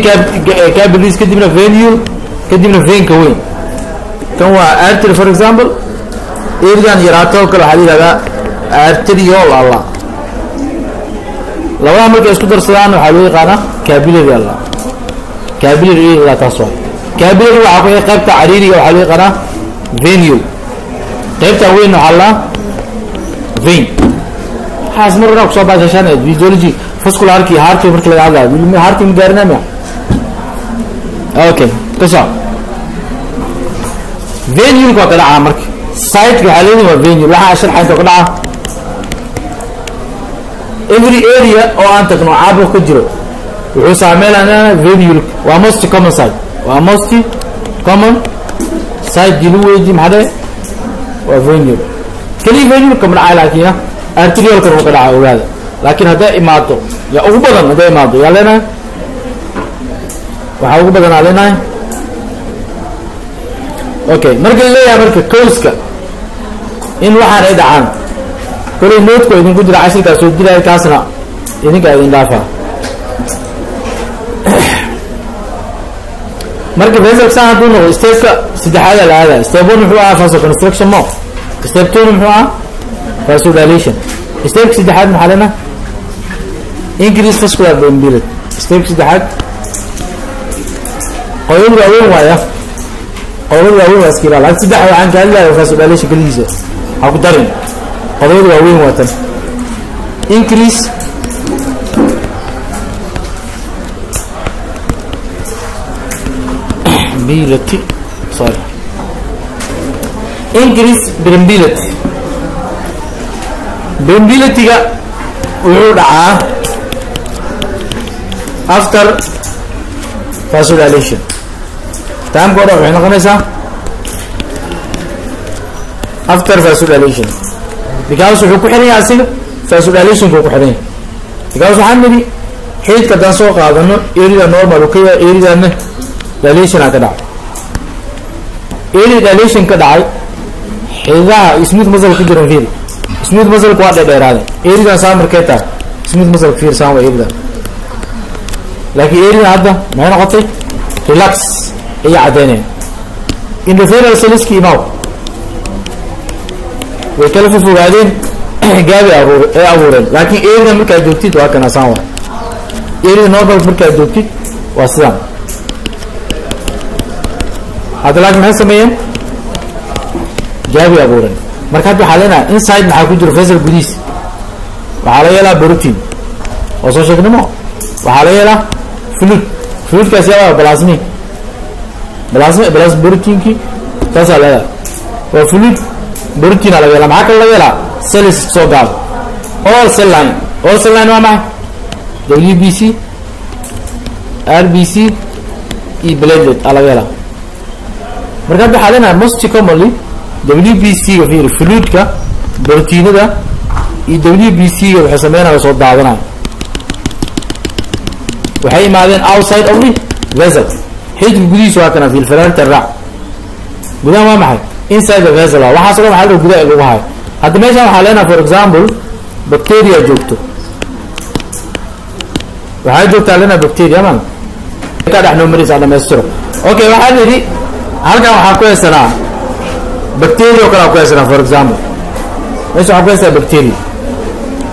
capillaries kadibna venule kadibna veinka weyn kan waa artery for example erigan yaraato kale waxaa yihahdaa arteriol alla labadaha markay isku darsadaan waxaa loo yaqaanaa cabilary alla cabilary area taas waa cabilary waxaa ku qaybta cariiriga waxaa loo yaqaanaa venule qaybta weyn waxaa la vein. Waxaas mar hore ku soo baashashaan physiology vascularki hearti marki laga hadlayo hearti ma gaarina miya okay kaso venulka waa ka dhacaa marka siteka waxaa leedahay waa venule waxaa sharxa inta ka dhaca every area oo aan tagno caabuq ka jiro wuxuu saameynaya venule waa most common site waa most common site dii lagu weydiye maxaa dhe waa venule keliya venulka ma dhacay laakiin arteriolkan uu ka dhaca ogaada laakiin hadday imaado yaa ugu badan hadday imaado yaa leenahay? Waxaa ugu badan aa leenahay? Okay marka la leeyahay marka cowska in waxaan ay dhacaan kolay noodku idinku jira cashirkaa soo dilaya kaasna idinkaa idin dhaafaa marka vasoxan hadduu noqdo stepka saddexaada la aadaya step one muxuu ahaa vaso construction mo step two muxuu ahaa vasodilation stepka saddexaad maxaa lena increase vascular bambilad stepka saddexaad qoyad waaweyn waaya qoyad waaweyn waa iska ilaal saddex waxaan ka hadlaya vasodilation keligiisa ha ku darin qodobada waaweyn waa tan increase. (coughs) ability sorry increase brambility brambilityga wuxuu dhacaa after vasodilation dhan waxay noqonaysaa after vasodilation because wuxuu ku xihan yahay asiga vasodilationka ku xihan yahay. Because waxaan nidhi xididka haddaan soo qaadano erida normal uu ka yahay eridana dilationa ka dhacay. Eri dilation ka dhacay xididaha smooth muscle ku jiran fiir smooth muscleka waa dheerdheeraaday eridan saa markee tahay smooth muscle fiir saan waa eridan laakiin eridan hadda maxay noqotay. Relax ayay caddeynaya. Indoferial celliski imaw way kala fofogaadeen (clears throat) gaabi abuur ay abuureen. Laakiin erida markaad joogtid waa kana saan waa. Erida normal markaad joogtid waa sidaan. Hadda laakiin maxay sameeyeen gaabi abuuren marka hadda waxaa leenahay inside maxaa ku jiro fasal gudihiis? Waxaa laga helaa brotein oo soo sheegnimo? Waxaa laga helaa fluid. Fluidkaas yaa balasmi balasmi balas proteinki saasaa laga helaa waa fluid proteina laga helaa maxaa kale laga helaa cells soo gaado all cell line. All cell line waa maxay? W b c r b c iyo bladlet aa laga helaa marka hadda waxaa leenahay most commonly w b c ga fiiri fluidka brotiinada iyo w b c ga waxay sameynaya soo daadanaya waxay imaadeen outside of the vessel xididka gudihiisa waa kana filfaraarta raac. Gudaha waa maxay? Inside the vessel waa. Waxaas o dhan waxaa la gudaha lagu hayo hadda meeshan waxaa leenahay for example bacteria joogto. Waxaa joogtaa leenahay bacteria man. Ka dhex noo maraysa dhamaystiro okay waxaa la yidhi halkan waxaa ku haysanaa bacteria oo kale aan ku haysanaa for example. Meesha waxaa ku haysanaa bacteria.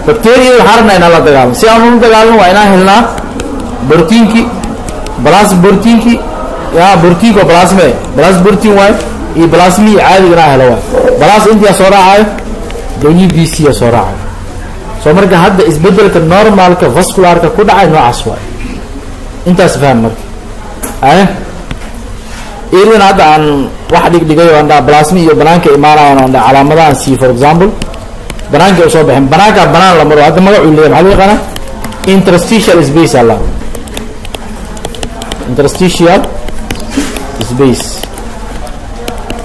Bacteria waxaa rabnaa inaan la dagaalno si aan ula dagaalno waa inaan helnaa brotiinki balas brotiinki ya brotiinka oo balasme balas brotiin waayo iyo balasmi caadiga inaan helo waayo balas intiyaa soo raacayo yaa soo raacayo soo marka hadda isbeddelka normalka vascularka ku dhacay noocaas waayo intaas faham marka. Aye eridan hadda aan wax dhigdhigay andha balasmi iyo banaanka imaanayan andha calaamadahan sii for example banaanka ay soo baxeen. Banaanka banaan la maro hadda magacuu leeyahay maxaa loo yaqaana interstitial space alla interstitial space.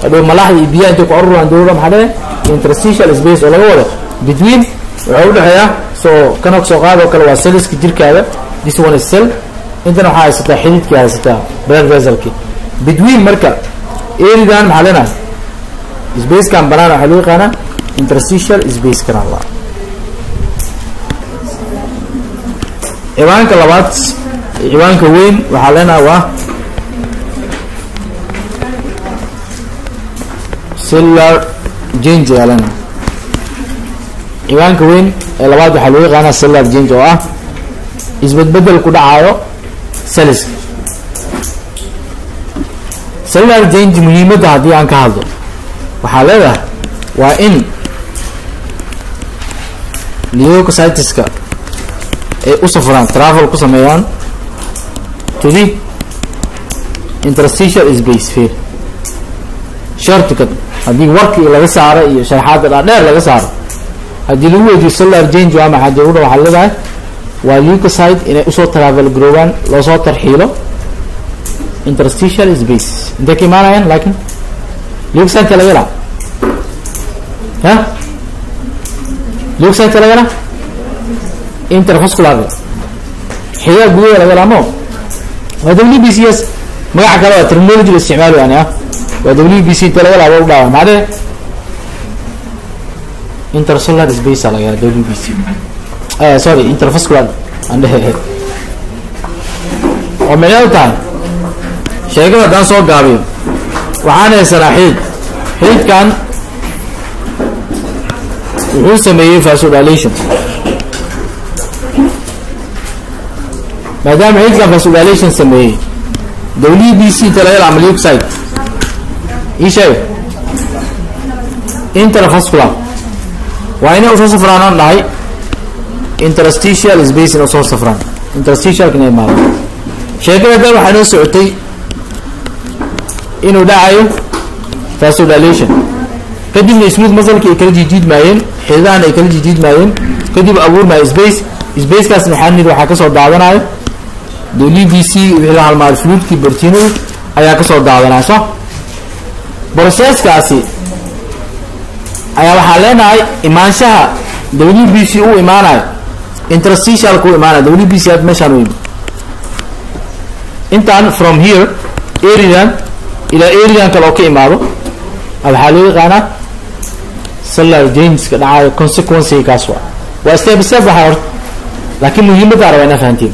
Hadhow malaxda iyo biyaha intay ku aruran dowladda maxaa dhahe interstitial space oo laga wado. Between waxaa udhexeeya soo kana soo qaad oo kale waa celliska jirkaada this one is cell. Intana waxaa haysataa xididkii haysataa blood vesselki between marka eridan maxaa leenahay spacekan banaan waxaa loo yaqaanaa interstitial space la ciwaanka labaad ciwaanka weyn waxaa leenahay waa cellular change ayaa leenahay ciwaanka weyn ee labaad waxaa loo yaqaanaa cellular change oo ah isbedbedel ku dhacaayo celliska cellular change muhiimadda haddii aan ka hadlo waxaa leedahay waa in leucocyteska ay u safraan travel ku sameeyaan to the interstitial space fair shortcut haddii warki laga saaro iyo sharxaadda dhaadheer laga saaro haddii lagu weydiyo cellular change waa maxaa jaruura waxaa leedahay waa leucocyte inay u soo travel garoobaan loosoo tarxiilo interstitial space intay ka imaanayaan laakiin leucocyte laga helaa ha leucocyte laga helaa intervascular xigaa gudaha laga helaa mo waa w b c s magaca kale waa terminology la isticmaalo yani ah waa w b c inta laga helaa waa u dhaawa macdee intercellular space laga helaa w b c sorry intervascular aan dhehe oo micneedu tahay sheegada haddaan soo gaabiyo waxaan haysanaa xidid xididkan wuxuu sameeyey vasodilation. Maadaama xididkan vasodilation sameeyey w b c inta laga hela ama leucocyte ii sheeg intervascular waa inay u soo safraan aan dhahay interstitial space in u soo safraan. Interstitialka inay imaado sheekada da waxaa noo socotay inuu dhacayo vasodilation kadibna smooth muscleki ay kala jijiidmaayeen xididahan ay kala jijiidmaayeen kadib abuurmaayo space? Spacekaasna waxaa niri waxaa ka soo daadanayo w b c wixii la halmaado fluidkii bortinadu ayaa ka soo daadanaya so processkaasi ayaa waxaa leenahay imaanshaha w b c u imaanayo interstitialka u imaanayo w b c meeshaan u yimi intaan from here aridan ilaa aridan kale oo ka imaado waxaa loo yaqaanaa cellular jameska dhacayo consequencega kaas waa. Waa step step waxaa horta laakiin muhiimaddaa rabaa inaa fahantiin.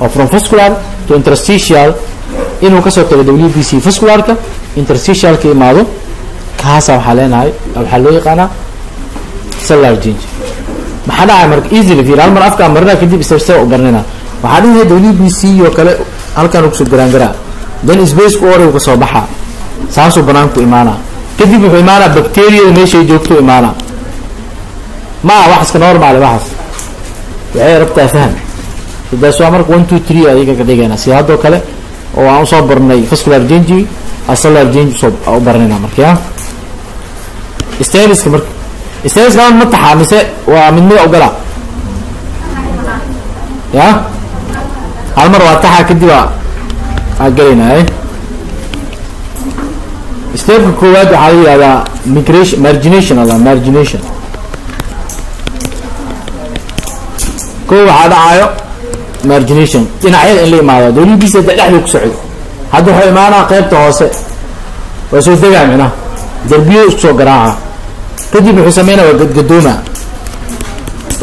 Oo from vascular to interstitial inuu ka soo tago w b c vascularka interstitial ka imaado kaasa waxaa leenahay waxaa loo yaqaanaa cellular change maxaa dhacay marka easily fiir hal mar afkaa marina kadib step step u baranina waxaa dhihi w b c oo kale halkan ku soo garaangaraa then spaceka oreg ka soo baxaa saasuu banaanku imaanaa. Kadib wuxuu imaanaa bacteriada meeshay joogto imaanaa. Ma ah wax iska normal waxaas. Waxay rabtaa faham sidaas waa marka one two three adiga ka dhigayna sida haddoo kale oo aan u soo barnay vascular jangi acellular jangi u soo u baranayna marka ya staniska marka. Staniska ma taxaa mise waa mid mida ogala ya hal mar waa taxaa kadib aa aa gelaynaa stepka koowaad waxaa la yihahdaa migration margination alla margination. Ko waxaa dhacaayo margination. Dhinacyada in la imaado dawladiisa hadda dhexda ku socdo. Hadda wuxuu imaanaa qeybta hoose. Waa soo degaa micnaha derbiyo isku soo garaaca kadib wuxuu sameynaa waa gadgadooma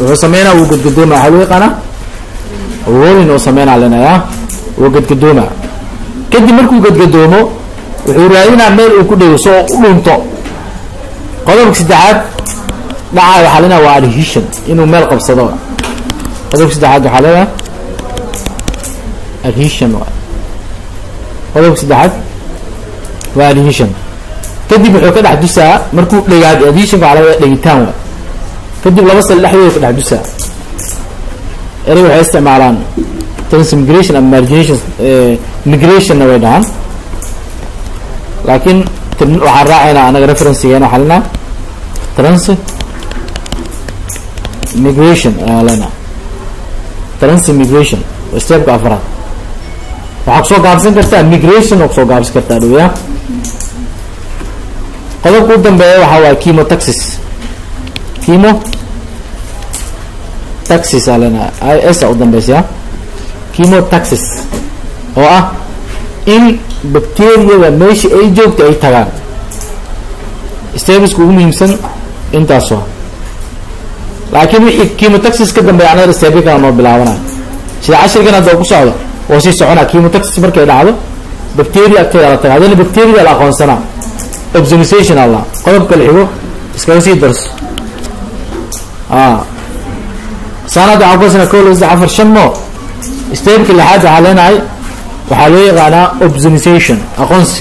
wuxuu sameynaa wuu gadgadooma waxaa loo yaqaanaa? Rolling oo sameynaa lenaya wuu gadgadooma kadib markuu gadgadoomo wuxuu raadinaa meel uu ku dhego soo u dhunto qodobka saddexaad dhacaa waxaa leenaha waa adhesion inuu meel qabsado. Qodobka saddexaad waxaa leedahay adhesion qodobka saddexaad waa adhesion. Kadib wuxuu ka dhex dusaa markuu dhegaad adhesionka waxaa leedahay dhegitaan kadib laba sal dhexdooda ka dhex dusaa erey waxay isticmaalaan transmigration ama margination migrationna way dhahaan. Laakiin waxaan raacaynaa anaga referencegeena waxaa lenaa trans migration ayaa lenaa transmigration stepka afraad. Waxaa ku soo gaabsan kartaa migration oo ku soo gaabsan kartaa dhowya qodobka u dambeeya waxaa waaya chemotaxis chemo taxis aa lenaa i s a u dambeysa chemotaxis oo ah in bacteriyada meesha ay joogta ay tagaan. Stebiska ugu muhiimsan intaaso laakiin wixii chemotaxis ka dambeeya stebyo kala noo bilaabanayo sida cashirkan hadda ku socdo oo sii soconaa chemotaxis markay dhacdo bacteria agteeda la taga haddana bacteria la aqoonsanaa observation alla qodobka la xigo iskaga sii darso. A saanada waxaan kuhasana ko laba saddex afar shan mo stebka lixaad waxaa leenahay waxaa loo yaqaanaa observation aqoonsi.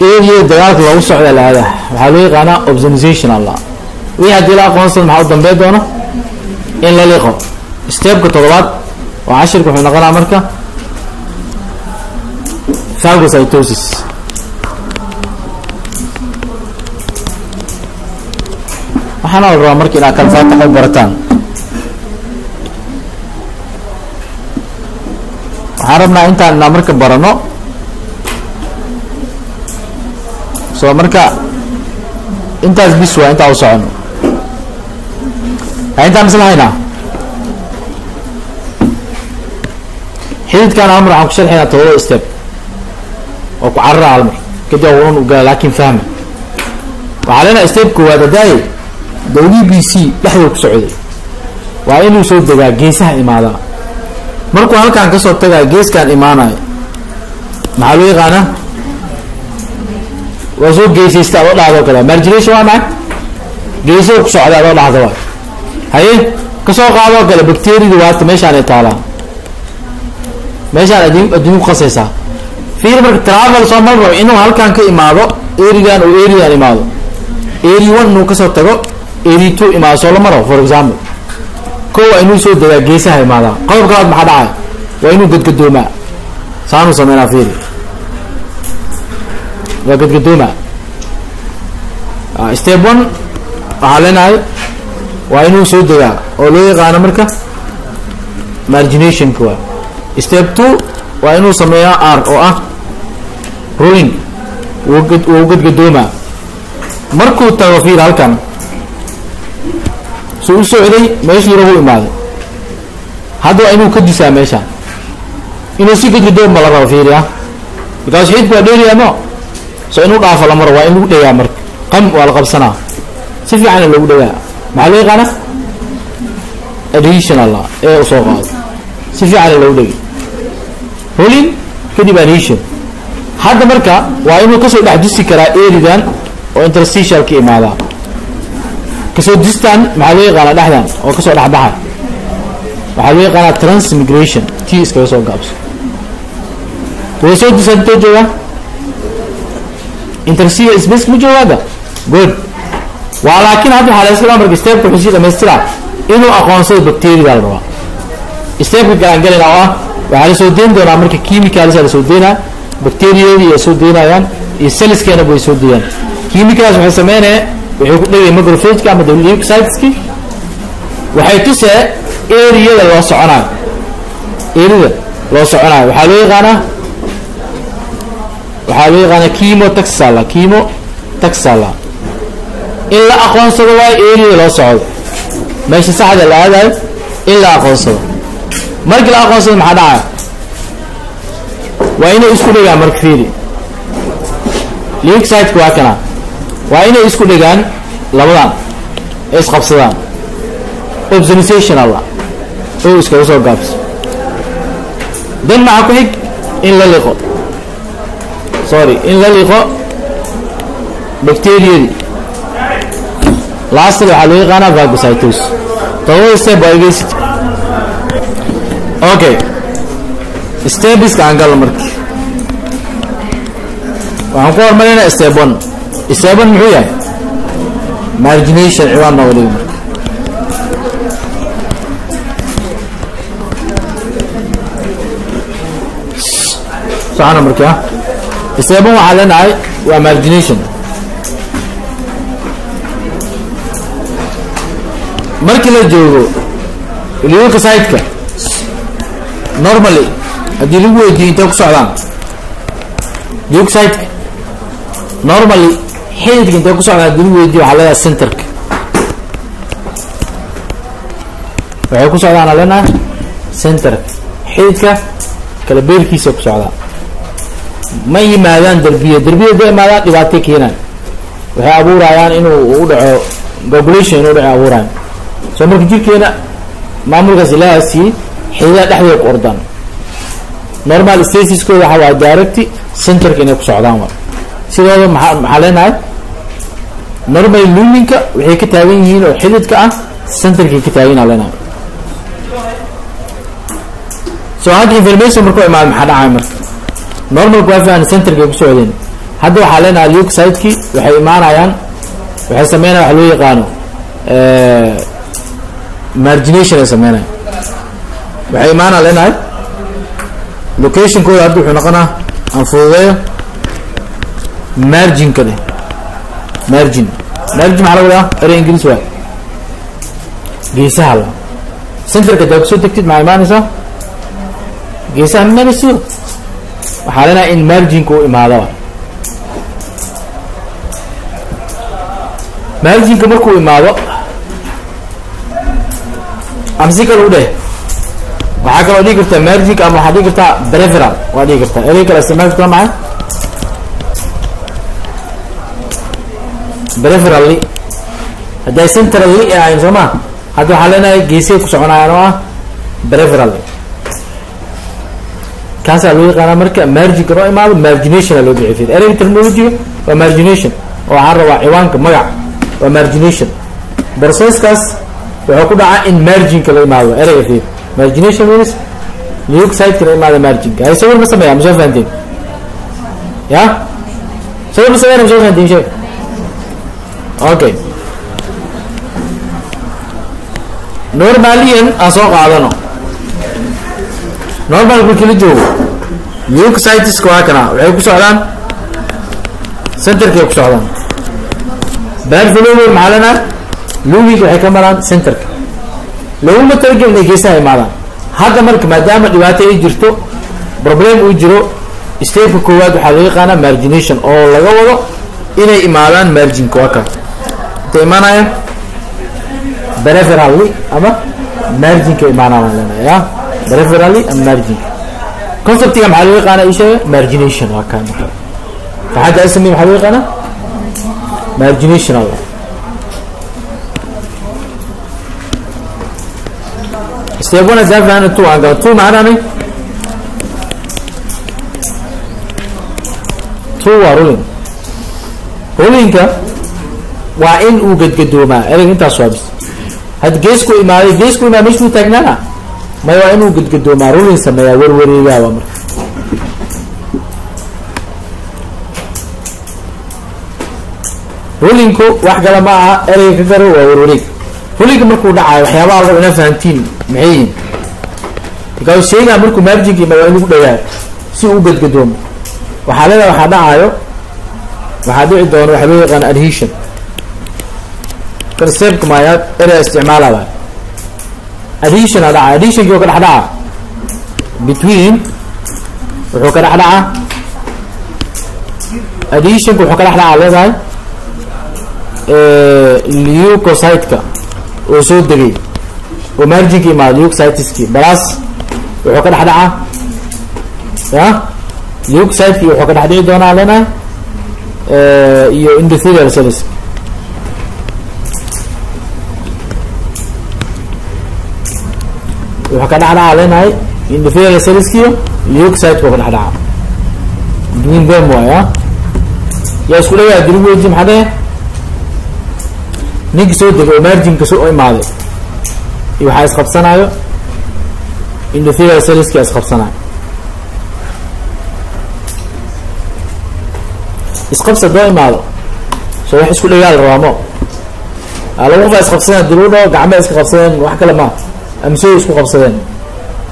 Area dagaalka loogu socda laada waxaa loo yaqaanaa observation alla. Wixii haddii la aqoonsada maxaa u dambey doona? In la liqo. Stepka toddobaad oo cashirka wuxuu noqonaa marka phagocytosis waxaana la rabaa marka inaad kala faataxo barataan. Waxaan rabnaa intaan inaa marka barano. Soo marka intaas bis waa intaa u socono intaan isla haynaa xididkan hal mar waxaan ku sharxaynaa todoba step oo ku carara hal mar kadib wunan ugala laakin fahma waxaa leenaha step koowaad hadaaye w b c dhexdoo ku socday. Waa inuu soo degaa geesaha imaadaa markuu halkaan ka soo tagaa geeskaan imaanayo maxaa loo yaqaanaa? Waa soo geesaysta adoo dhahdo kale. Margination waa maxay geesoo ku socda adoo dhahda waay haye ka soo qaadoo kale bacteriada waata meeshaan ay taalaa. Meeshaan adduun adduunya ku qasaysaa fiir marka travel soo mal rabo inuu halkan ka imaado erigan uu erigan imaado. Eri one inuu ka soo tago eri two imaado soo lama rabo for example. Ko inuu soo degaa geesaha imaadaa qodobka labaad maxaa dhacay? Waa inuu gadgadoomaa. Saanuu sameynaa fiiri. Waa gadgadooma step one waxaa leenahay waa inuu soo degaa oo loo yaqaano marka marginationka waa. Step two waa inuu sameeyaa r oo ah ruling. Wuu gadgadoomaa. Markuu tago fiir halkan su u socday meeshii rabu imaaday. Hadda waa inuu ka disaa meeshaan inuu si gadgadooma la rabo fiiri ah. Because xidku waa dheeriyaano so inuu dhaafo lamaro waa in lagu dhegaa marka. Qam waa la qabsanaa. Si fiicana lagu dhegaa maxaa loo yaqaana adhesion alla ee u soo qaado. Si fiicana lagu dhegi rolling kadib adhesion. Hadda marka waa inuu ka soo dhex dusi karaa erigan oo interstitial ka imaadaa ka soo distan maxaa loo yaqaana dhexdan? Oo ka soo dhexbaxa. Waxaa loo yaqaanaa transmigration. T iskaga soo gaabso. Way soo disa intoo joogaa interstitial space ma joogaada good. Waa laakiin hadda waxaa la isla marka stepka wuxuu sii dhamaystiraa inuu aqoonsado bacteria la rabaa stepka galaan galina oo ah waxaa la soo deyn doonaa marka chemicalsa la soo deynaa bacteriadii ay soo deynayaan iyo cellskeenaba way soo deeyaan. Chemicals waxay sameynaya waxay ku dhegay macrophageka ama leukocyteski waxay tusee eriyada loo soconayo erida loo soconayo waxaa loo yaqaanaa waxaa loo yaqaanaa chemo taxala chemo taxala. In la aqoonsado waayo eriyada loo socdo. Meesha saxda la aadayo in la aqoonsado. Markii la aqoonsado maxaa dhacaya? Waa inay isku dhegaan marka fiiri leukocyteka waa kana waa inay isku dhegaan labadan ee isqabsadaan observation alla oo iskaga soo gaabso dan maxaa ku xig in la liqo. Sorry in la liqo bacteriyadii lastl waxaa loo yaqaanaa vagocytos todobada step waa egeysit okay. Stebiska aan galno marki waxaan ku hormarina step one one muxuu yahay? Margination ciwaan nooga dhigi marka socona ah. Step one waxaa leenahay waa margination. Markii la joogo leukocyteka normally haddii lagu weydiiyo intay ku socdaan leukocyteka normally xididka intay ku lagu weydiiyo waxaa leedahay centerka. Waxay ku socdaan aa leenahay centerka. Xididka kala beerkiisa ku socdaan. Ma yimaadaan derbiya derbiya da imaadaan dhibaatay keenaan. Waxay abuurayaan inuu u dhaco population inuu dhaco abuuraayan soo marka jirkeena maamulkaas ilaaha siiyey xididaha dhexdooda ku ordaan normal stasiskooda waxaa waaya directy centerka inay ku socdaan wa sidooda maa maxaa leenahay normal luminka waxay ka taagan yihiin oo xididka ah centerkay ka taagan aa leenahay so hadda information markuu imaado maxaa dhacay marka? Normalka waa fiican centerkay ku socdeen hadda waxaa leenahay leukocytekii waxay imaanayaan waxay sameynaya waxa loo yaqaano margination ay sameynaya waxay imaanaa leenahay locationkooda hadda wuxuu noqonaa aan fududeeyo marginka dheh margin margin maxaa laga wadaa erey ingiriis waay. Geesaha la. Centerka hadaa ku soo degtid maxaa imaanaysaa geesaha imaanayso waxaa leenahay in marginka u imaadaba marginka markuu imaado ama si kale u dheh. Waxaa kaloo dhigi kartaa margin ama waxaa dhigi kartaa breveral waa dhigi kartaa erey kale isticmaal kartaa maxay breverally hadday centrally ahayn soo ma? Hadda waxaa leenahay geesay ku soconayaan oo ah breverally kaasaa loo yaqaanaa marka marginka noo imaado margination aa loo bixi ereyga terminologiga waa margination oo waxaan rabaa ciwaanka magac waa margination. Processkaas wuxuu ku dhacaa in marginka la imaado ereyga fiir margination means leukocyteka la imaado marginka. Ay sawir ma sameeyaa ma soo fahanteen ya soo masalan soo fahantiin? sheeg okay normalian aan soo qaadano normal markii la joogo leukocyteska waa kana. Waxay ku socdaan centerkay ku socdaan bad flowel maxaa lugig waxay ka maraan centerka laguma talagelin inay geesaha imaadaan hadda marka maadaama dhibaato ay jirto. Problem uu jiro stepka koowaad waxaa loo yaqaanaa margination. Oo laga wado inay imaadaan marginka waa kan intay imaanayaan preferally ama marginka imaanayaan leenahay ya preferally ama marginka conceptiga maxaa loo yaqaana isheega margination waa kan marka faxadda asmi maxaa loo yaqaana margination alla step one haddaan fahana two aan gala two macnaani two waa in uu gadgadoomaa ereyga intaas waa bis hadda geesku imaaday geesku imaada meshuu maya waa inuu gadgadoomaa ruling sameeyaa warwareegaa waa marka. Rulinku wax kale ma aha ereyga ka garo waa warwareeg. Rulinka markuu dhacayo waxyaabaha la rabo inaa fahantiin maxay yihiin because sheygaa markuu marjinka imaado waa in lagu si uu gadgadoomo waxaa leedahay waxaa dhacayo waxaa dhici doona waxa loo yaqaan adhesion conceptka maayaa erey isticmaalaba adhesion a dhaca adhesionkii oo ka dhex dhaca. Between wuxuu ka dhex dhaca. Adhesionka wuxuu ka dhex dhaca leedahay leucocyte-ka oo soo degay. Oo marginka imaado leucocyteski balas wuxuu ka dhex dhaca. Ya? Leucocyte-ki wuxuu ka dhex dhici doonaa leenahay iyo endothelial cells wuxuu ka dhex dhaca leenahay endothelial cellskiyo leucocyte-ka ka dhex dhaca between them waaya yaa isku dhagaa diri weji maxaa dhehe ninka soo degay oo marginka soo imaaday. Iyo waxaa isqabsanaayo. Endothelial cellska isqabsanaayo. Isqabsa doo imaado soo wax isku dhagaal raamo laba qofa isqabsadeen diruudho gacma iska qabsadeen wax kale maa amsooy isku qabsadeen.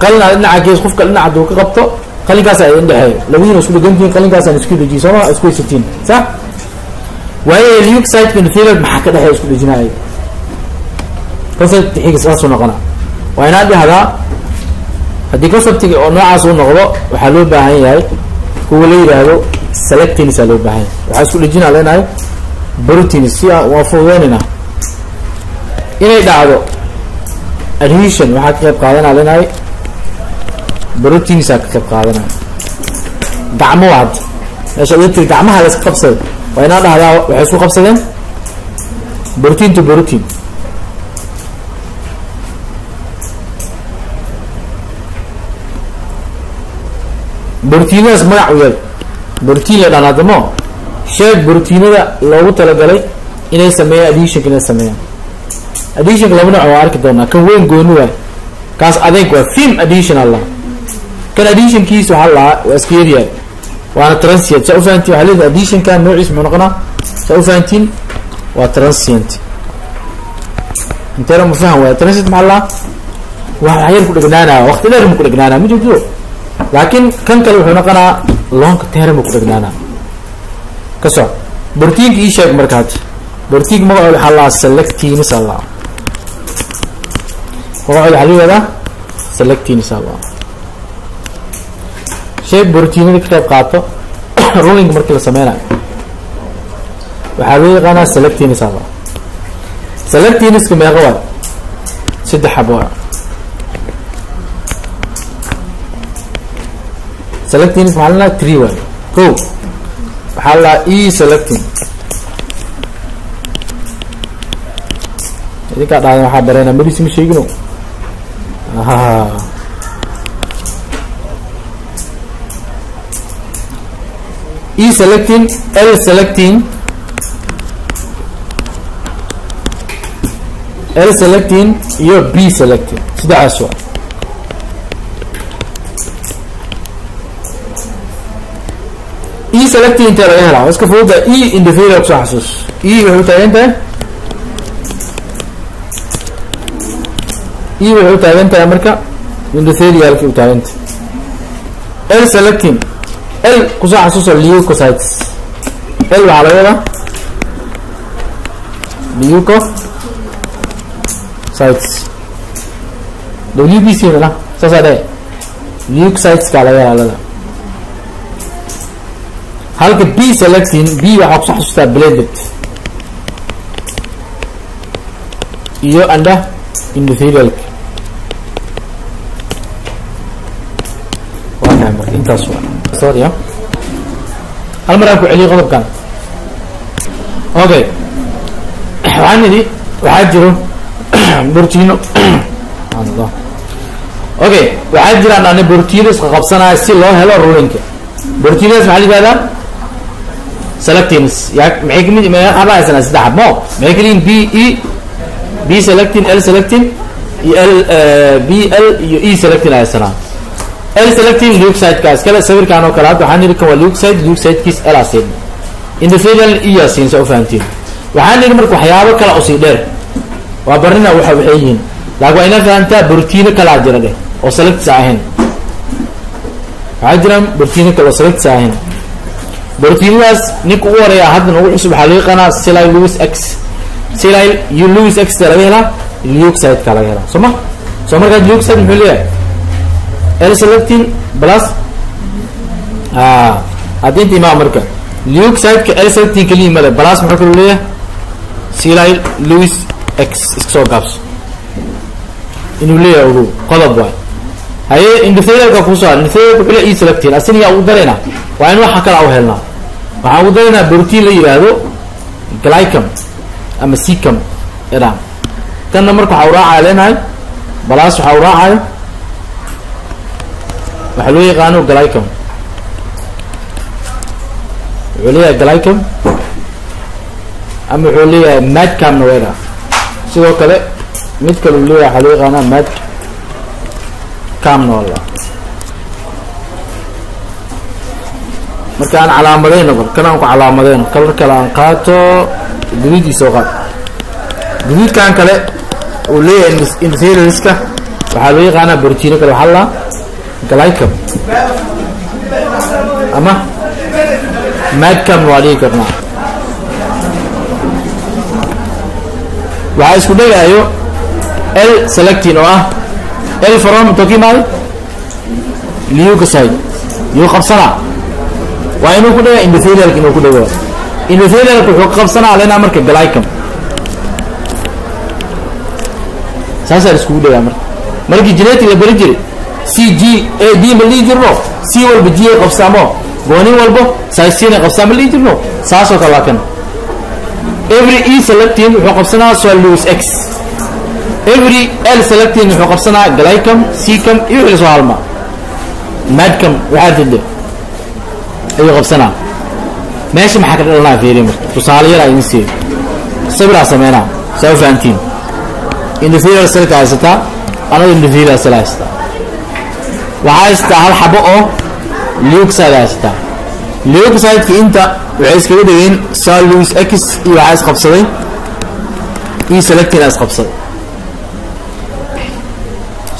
Qalin aad dhinaca gees qofka dhinaca haduu ka qabto qalinkaas ay indhexeeyo labadiina isku dhegantihiin qalinkaasaan isku dhejiye sooma isku haysatiin. Sax? Waayo leucocyte endothelial maxaa ka dhexeeya isku dhejinaayo concept saasuu noqonaa waa inaad dhahdaa haddii conceptiga oo noocaas uu noqdo waxaa loo baahan yahay kuwa la yidhaahdo selectins aa loo baahan yahay. Waxaa isku dhejinaa leenahay proteins si waa fududeynayna inay dhacdo adhesion waxaa ka qayb qaadanaa leenahay proteinsaa ka qayb qaadanaya gacmo waa hadda meesha ida tiri gacmaha la iska qabsaday waa inaa dhahdaa waxay isku qabsadeen? Protein to protein brotiinadaas magac u yeed brotiin la dhaan haddamo sheeg brotiinada loogu talagalay inay sameeyaan adhesionka inay sameeyaan adhesionka laba nooc waa arki doonaa. Kan weyn gooni waay. Kaas adeeg waa film adhesion allah kan adhesionkiisa waxaa lahaa waa iska yaryahay waana transient. Saa ufahantiin waxaa leedahay adhesionkan noociis muxuu noqonaa? Saa ufahantiin waa transient. Inteena ma fahan waaya transient maxaa lahaa wax yar ku dhegnaanaya waqti dheer ma ku dhegnaanaya ma jirto? Laakiin kan kale wuxuu noqonaa long term ku dhegnaanaa ka soc bortiinka ii sheeg marka hadda bortiinka waxaa lahaa selectinis alla magacooda waxaa la yihahdaa selectinis alla sheeg bortiinada ka qayb qaato (coughs) ruling markii la sameynayo waxaa loo yaqaanaa selectinis alla selectiniska meeqa waay. Saddex xabo waay. Selectins maxaa la tree waay. Ko waxaa la e selectin idinkaa dhahden waxaa bareena medis ma sheegino e selectin l selectin l selectin iyo b selectin saddexdaas waa e selecting intee laga helaa iska fududa e individual ku soo xasuus e waxay u taagan tahay e waxay u taagan tahay marka individualki u l selecting. L ku soo xasuuso leucocytes l waxaa laga wadaa leucocytes w b c mana saasaa dhe leucocyteska laga helaa lada halka b selecting b waxaa ku soo xasuustaa bladed iyo anda marka? Intaas hal mar aan ku celiyo qodobkan. Okay waxaan nidhi waxaa jiro (clears throat) bortiino okay waxaa jiraan ani bortiino iska qabsanaya si loo helo rulinka bortiinas maxaa la yihahdaa selectins ya maxay ka mid haba haysanaa saddex xab mo maxay kaliyihin b e b selectin l selectin iyo l b l iyo e selectin haysanaa l selectin leuksiteka iskale sawirkaan oo kale hadda waxaan nidhi kan waa leuksite leuksitekiis l asin individual e asin saa ufahantiin waxaan nidhi marka waxyaabo kale u sii dheer waa barnina waxa waxay yihiin. Laakin waa ina fahantaa bortiino kalaa jira dheh oo selectis ahayn. Waxaa jiraan bortiino kale oo selectis ahayn. Bortiinadaas ninka ugu horreeya haddan ugu cusub waxaa laga yaqaanaa sili louis x sili louis x laga helaa leuksiteka laga helaa soo ma soo markaa leuksite muxuu leeyahay? L selectin plus haddi inta imaa marka leuksiteka l selectin kaliya male plus muxuu kaloo leeyahay? Sili louis x iska soo gaabso inuu leeyahay ogow qodob waay. Haye individualka ku soo har individualka wuxuu leeyahay e selectin asinigaa ugu daraynaa waa in waxa kale u helnaa waxaan ugu daraynaa brotiin la yidhaahdo glycom ama secom edam kanna marka waxaa uraacaya leenahay balaas waxaa uraacayo waxaa loo yaqaano glycom wuxuu leeyahay glycom ama wuxuu leeyahay madcamna weda sidoo kale mid kale uu leeyahay waxaa loo yaqaanaa mad camna wala marka aan calaamadeyno bal kan aan ku calaamadeyno kalar kale aan qaato guduudiisa oo qaad. Guduudkan kale uu leeyahay interferenska waxaa loo yaqaanaa bortiino kale waxaa la glycom ama madcam waa dhigi karnaa. Waxaa isku dhegaayo l selectin oo ah l from tokimay leucocide yuu qabsanaa waa inuu ku dhaga individualka inuu ku dhago individualka wuxuu qabsanaa lenaa marka glycom saasaa la iskugu dhagaa marka. Markii genetic la bari jiray c g a d ma dhihi jirno? C walba g ay qabsaamo goonin walbo sicina qabsaa ma dhihi jirno? Saasoo kale waa kan every e selectin wuxuu qabsanaa solus x. Every l selectin wuxuu qabsanaa glycom ccom iyo wixii la soo halma madcom waxaa tidde ayuu qabsanaa meesha maxaa ka dhalanaa fiiri marka tusaale yaraa idin siiyo sabiraa sameynaa. Saa u fahantiin. Individual selka haysataa anada individual sel haysataa waxaa haysataa hal xabo oo leukside haysataa leukside-ka inta waxay iskaga dhigeen sal louis x iyo waxaa isqabsaday. Iyo selectina isqabsaday.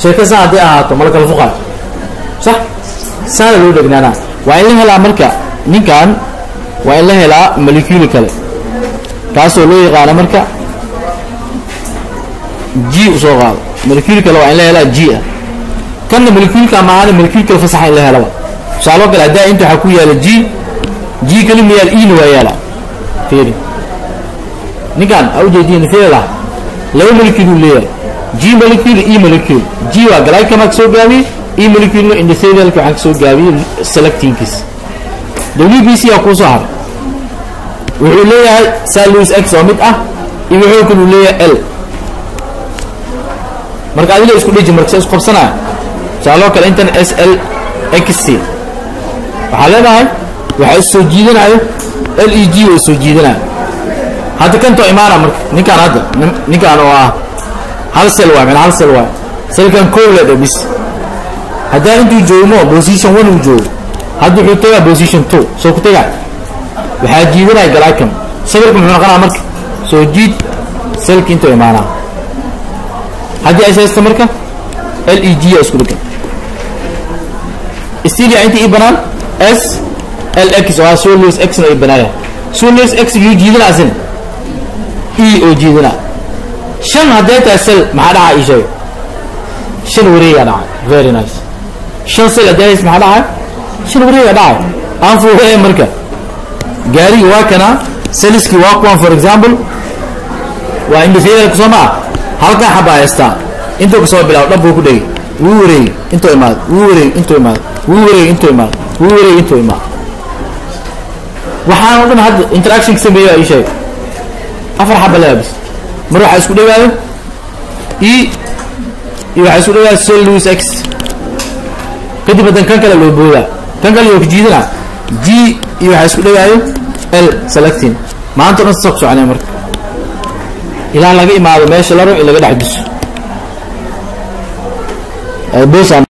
Sheeka saa hadday ahaato mala kala fuqaa sax saana loo dhegnaanaa waa in la helaa marka ninkan waa in la helaa molecule kale kaasoo loo yaqaano marka g u soo qaado. Molecule kale waa in la helaa g ah. Kanna moleculeka maahane molecule kale fasaxa in la helaba. Tusaaloo kale haddaa inta waxaa ku yaalla g g keli ma yaal ena waa yaalla. Fiiri ninkan a ujeediin fiirila laba molecule uu leeyahay. G molecule e molecule. G waa glycoma ka soo gaabiyey? E molecule individualka waxaan ka soo gaabiyey? Selectinkiis. W b c aa kuusoo haray wuxuu leeyahay salus x oo mid ah iyo wuxuu kale uu leeyahay l. Marka adila isku dhiji marka se isku qabsanaya tusaaloo kale intan s l x waxaa leedahay waxaa is soo jiidanayo l e g oo soo jiidanayo. Hadda kantoo imaana marka ninkaan hadda ninkaan oo ah hal sel waay mana hal sel waay. Selkan kow leedha bis haddaan intuu joogmo position one uu joogo? Hadda wuxuu tagaa position two soo ku tagaa waxaa jiidanaya glycom sawirka muxuu noqonaa marka? Soo jiid selki intuu imaanaa. Haddii ay haysta marka? L e g isku dhigan stilia inta ii banaan? S l x. Oo ah solus x na ii banaaya solus x yuu jiidana asina e oo jiidana shan hadday tahay sel maxaa dhacaa ii sheega shan wareegaa dhacay. Very nice. Shan sel hadday hays maxaa dhacay? Shan wareegaa dhacay. Aan fuuqee marka gaariga waa kana seliskii waa kuwan for example. Waa indhafeeda ku soo maa halkan xabaa haystaa intuu ka soo bilaabo dhab buu ku dhegay. Wuu wareegay intuu imaado wuu wareegay intuu imaado wuu wareegay intuu imaado wuu wareegay intuu imaado waxaan o dhan hadda interaction sameeya ii sheeg. Afar xaba laabis mar waxaa isku dhawaayo e iyo waxaa isku dhawaayo solus x. Kadib hadan kan kale loo boodaa. Kan kale yoo ku jiidana g iyo waxaa isku dhawaayo l selectin maanta o dhan sasa ku soconaya marka. Ilaa laga imaado meesha la rabo in laga dhex diso. Boos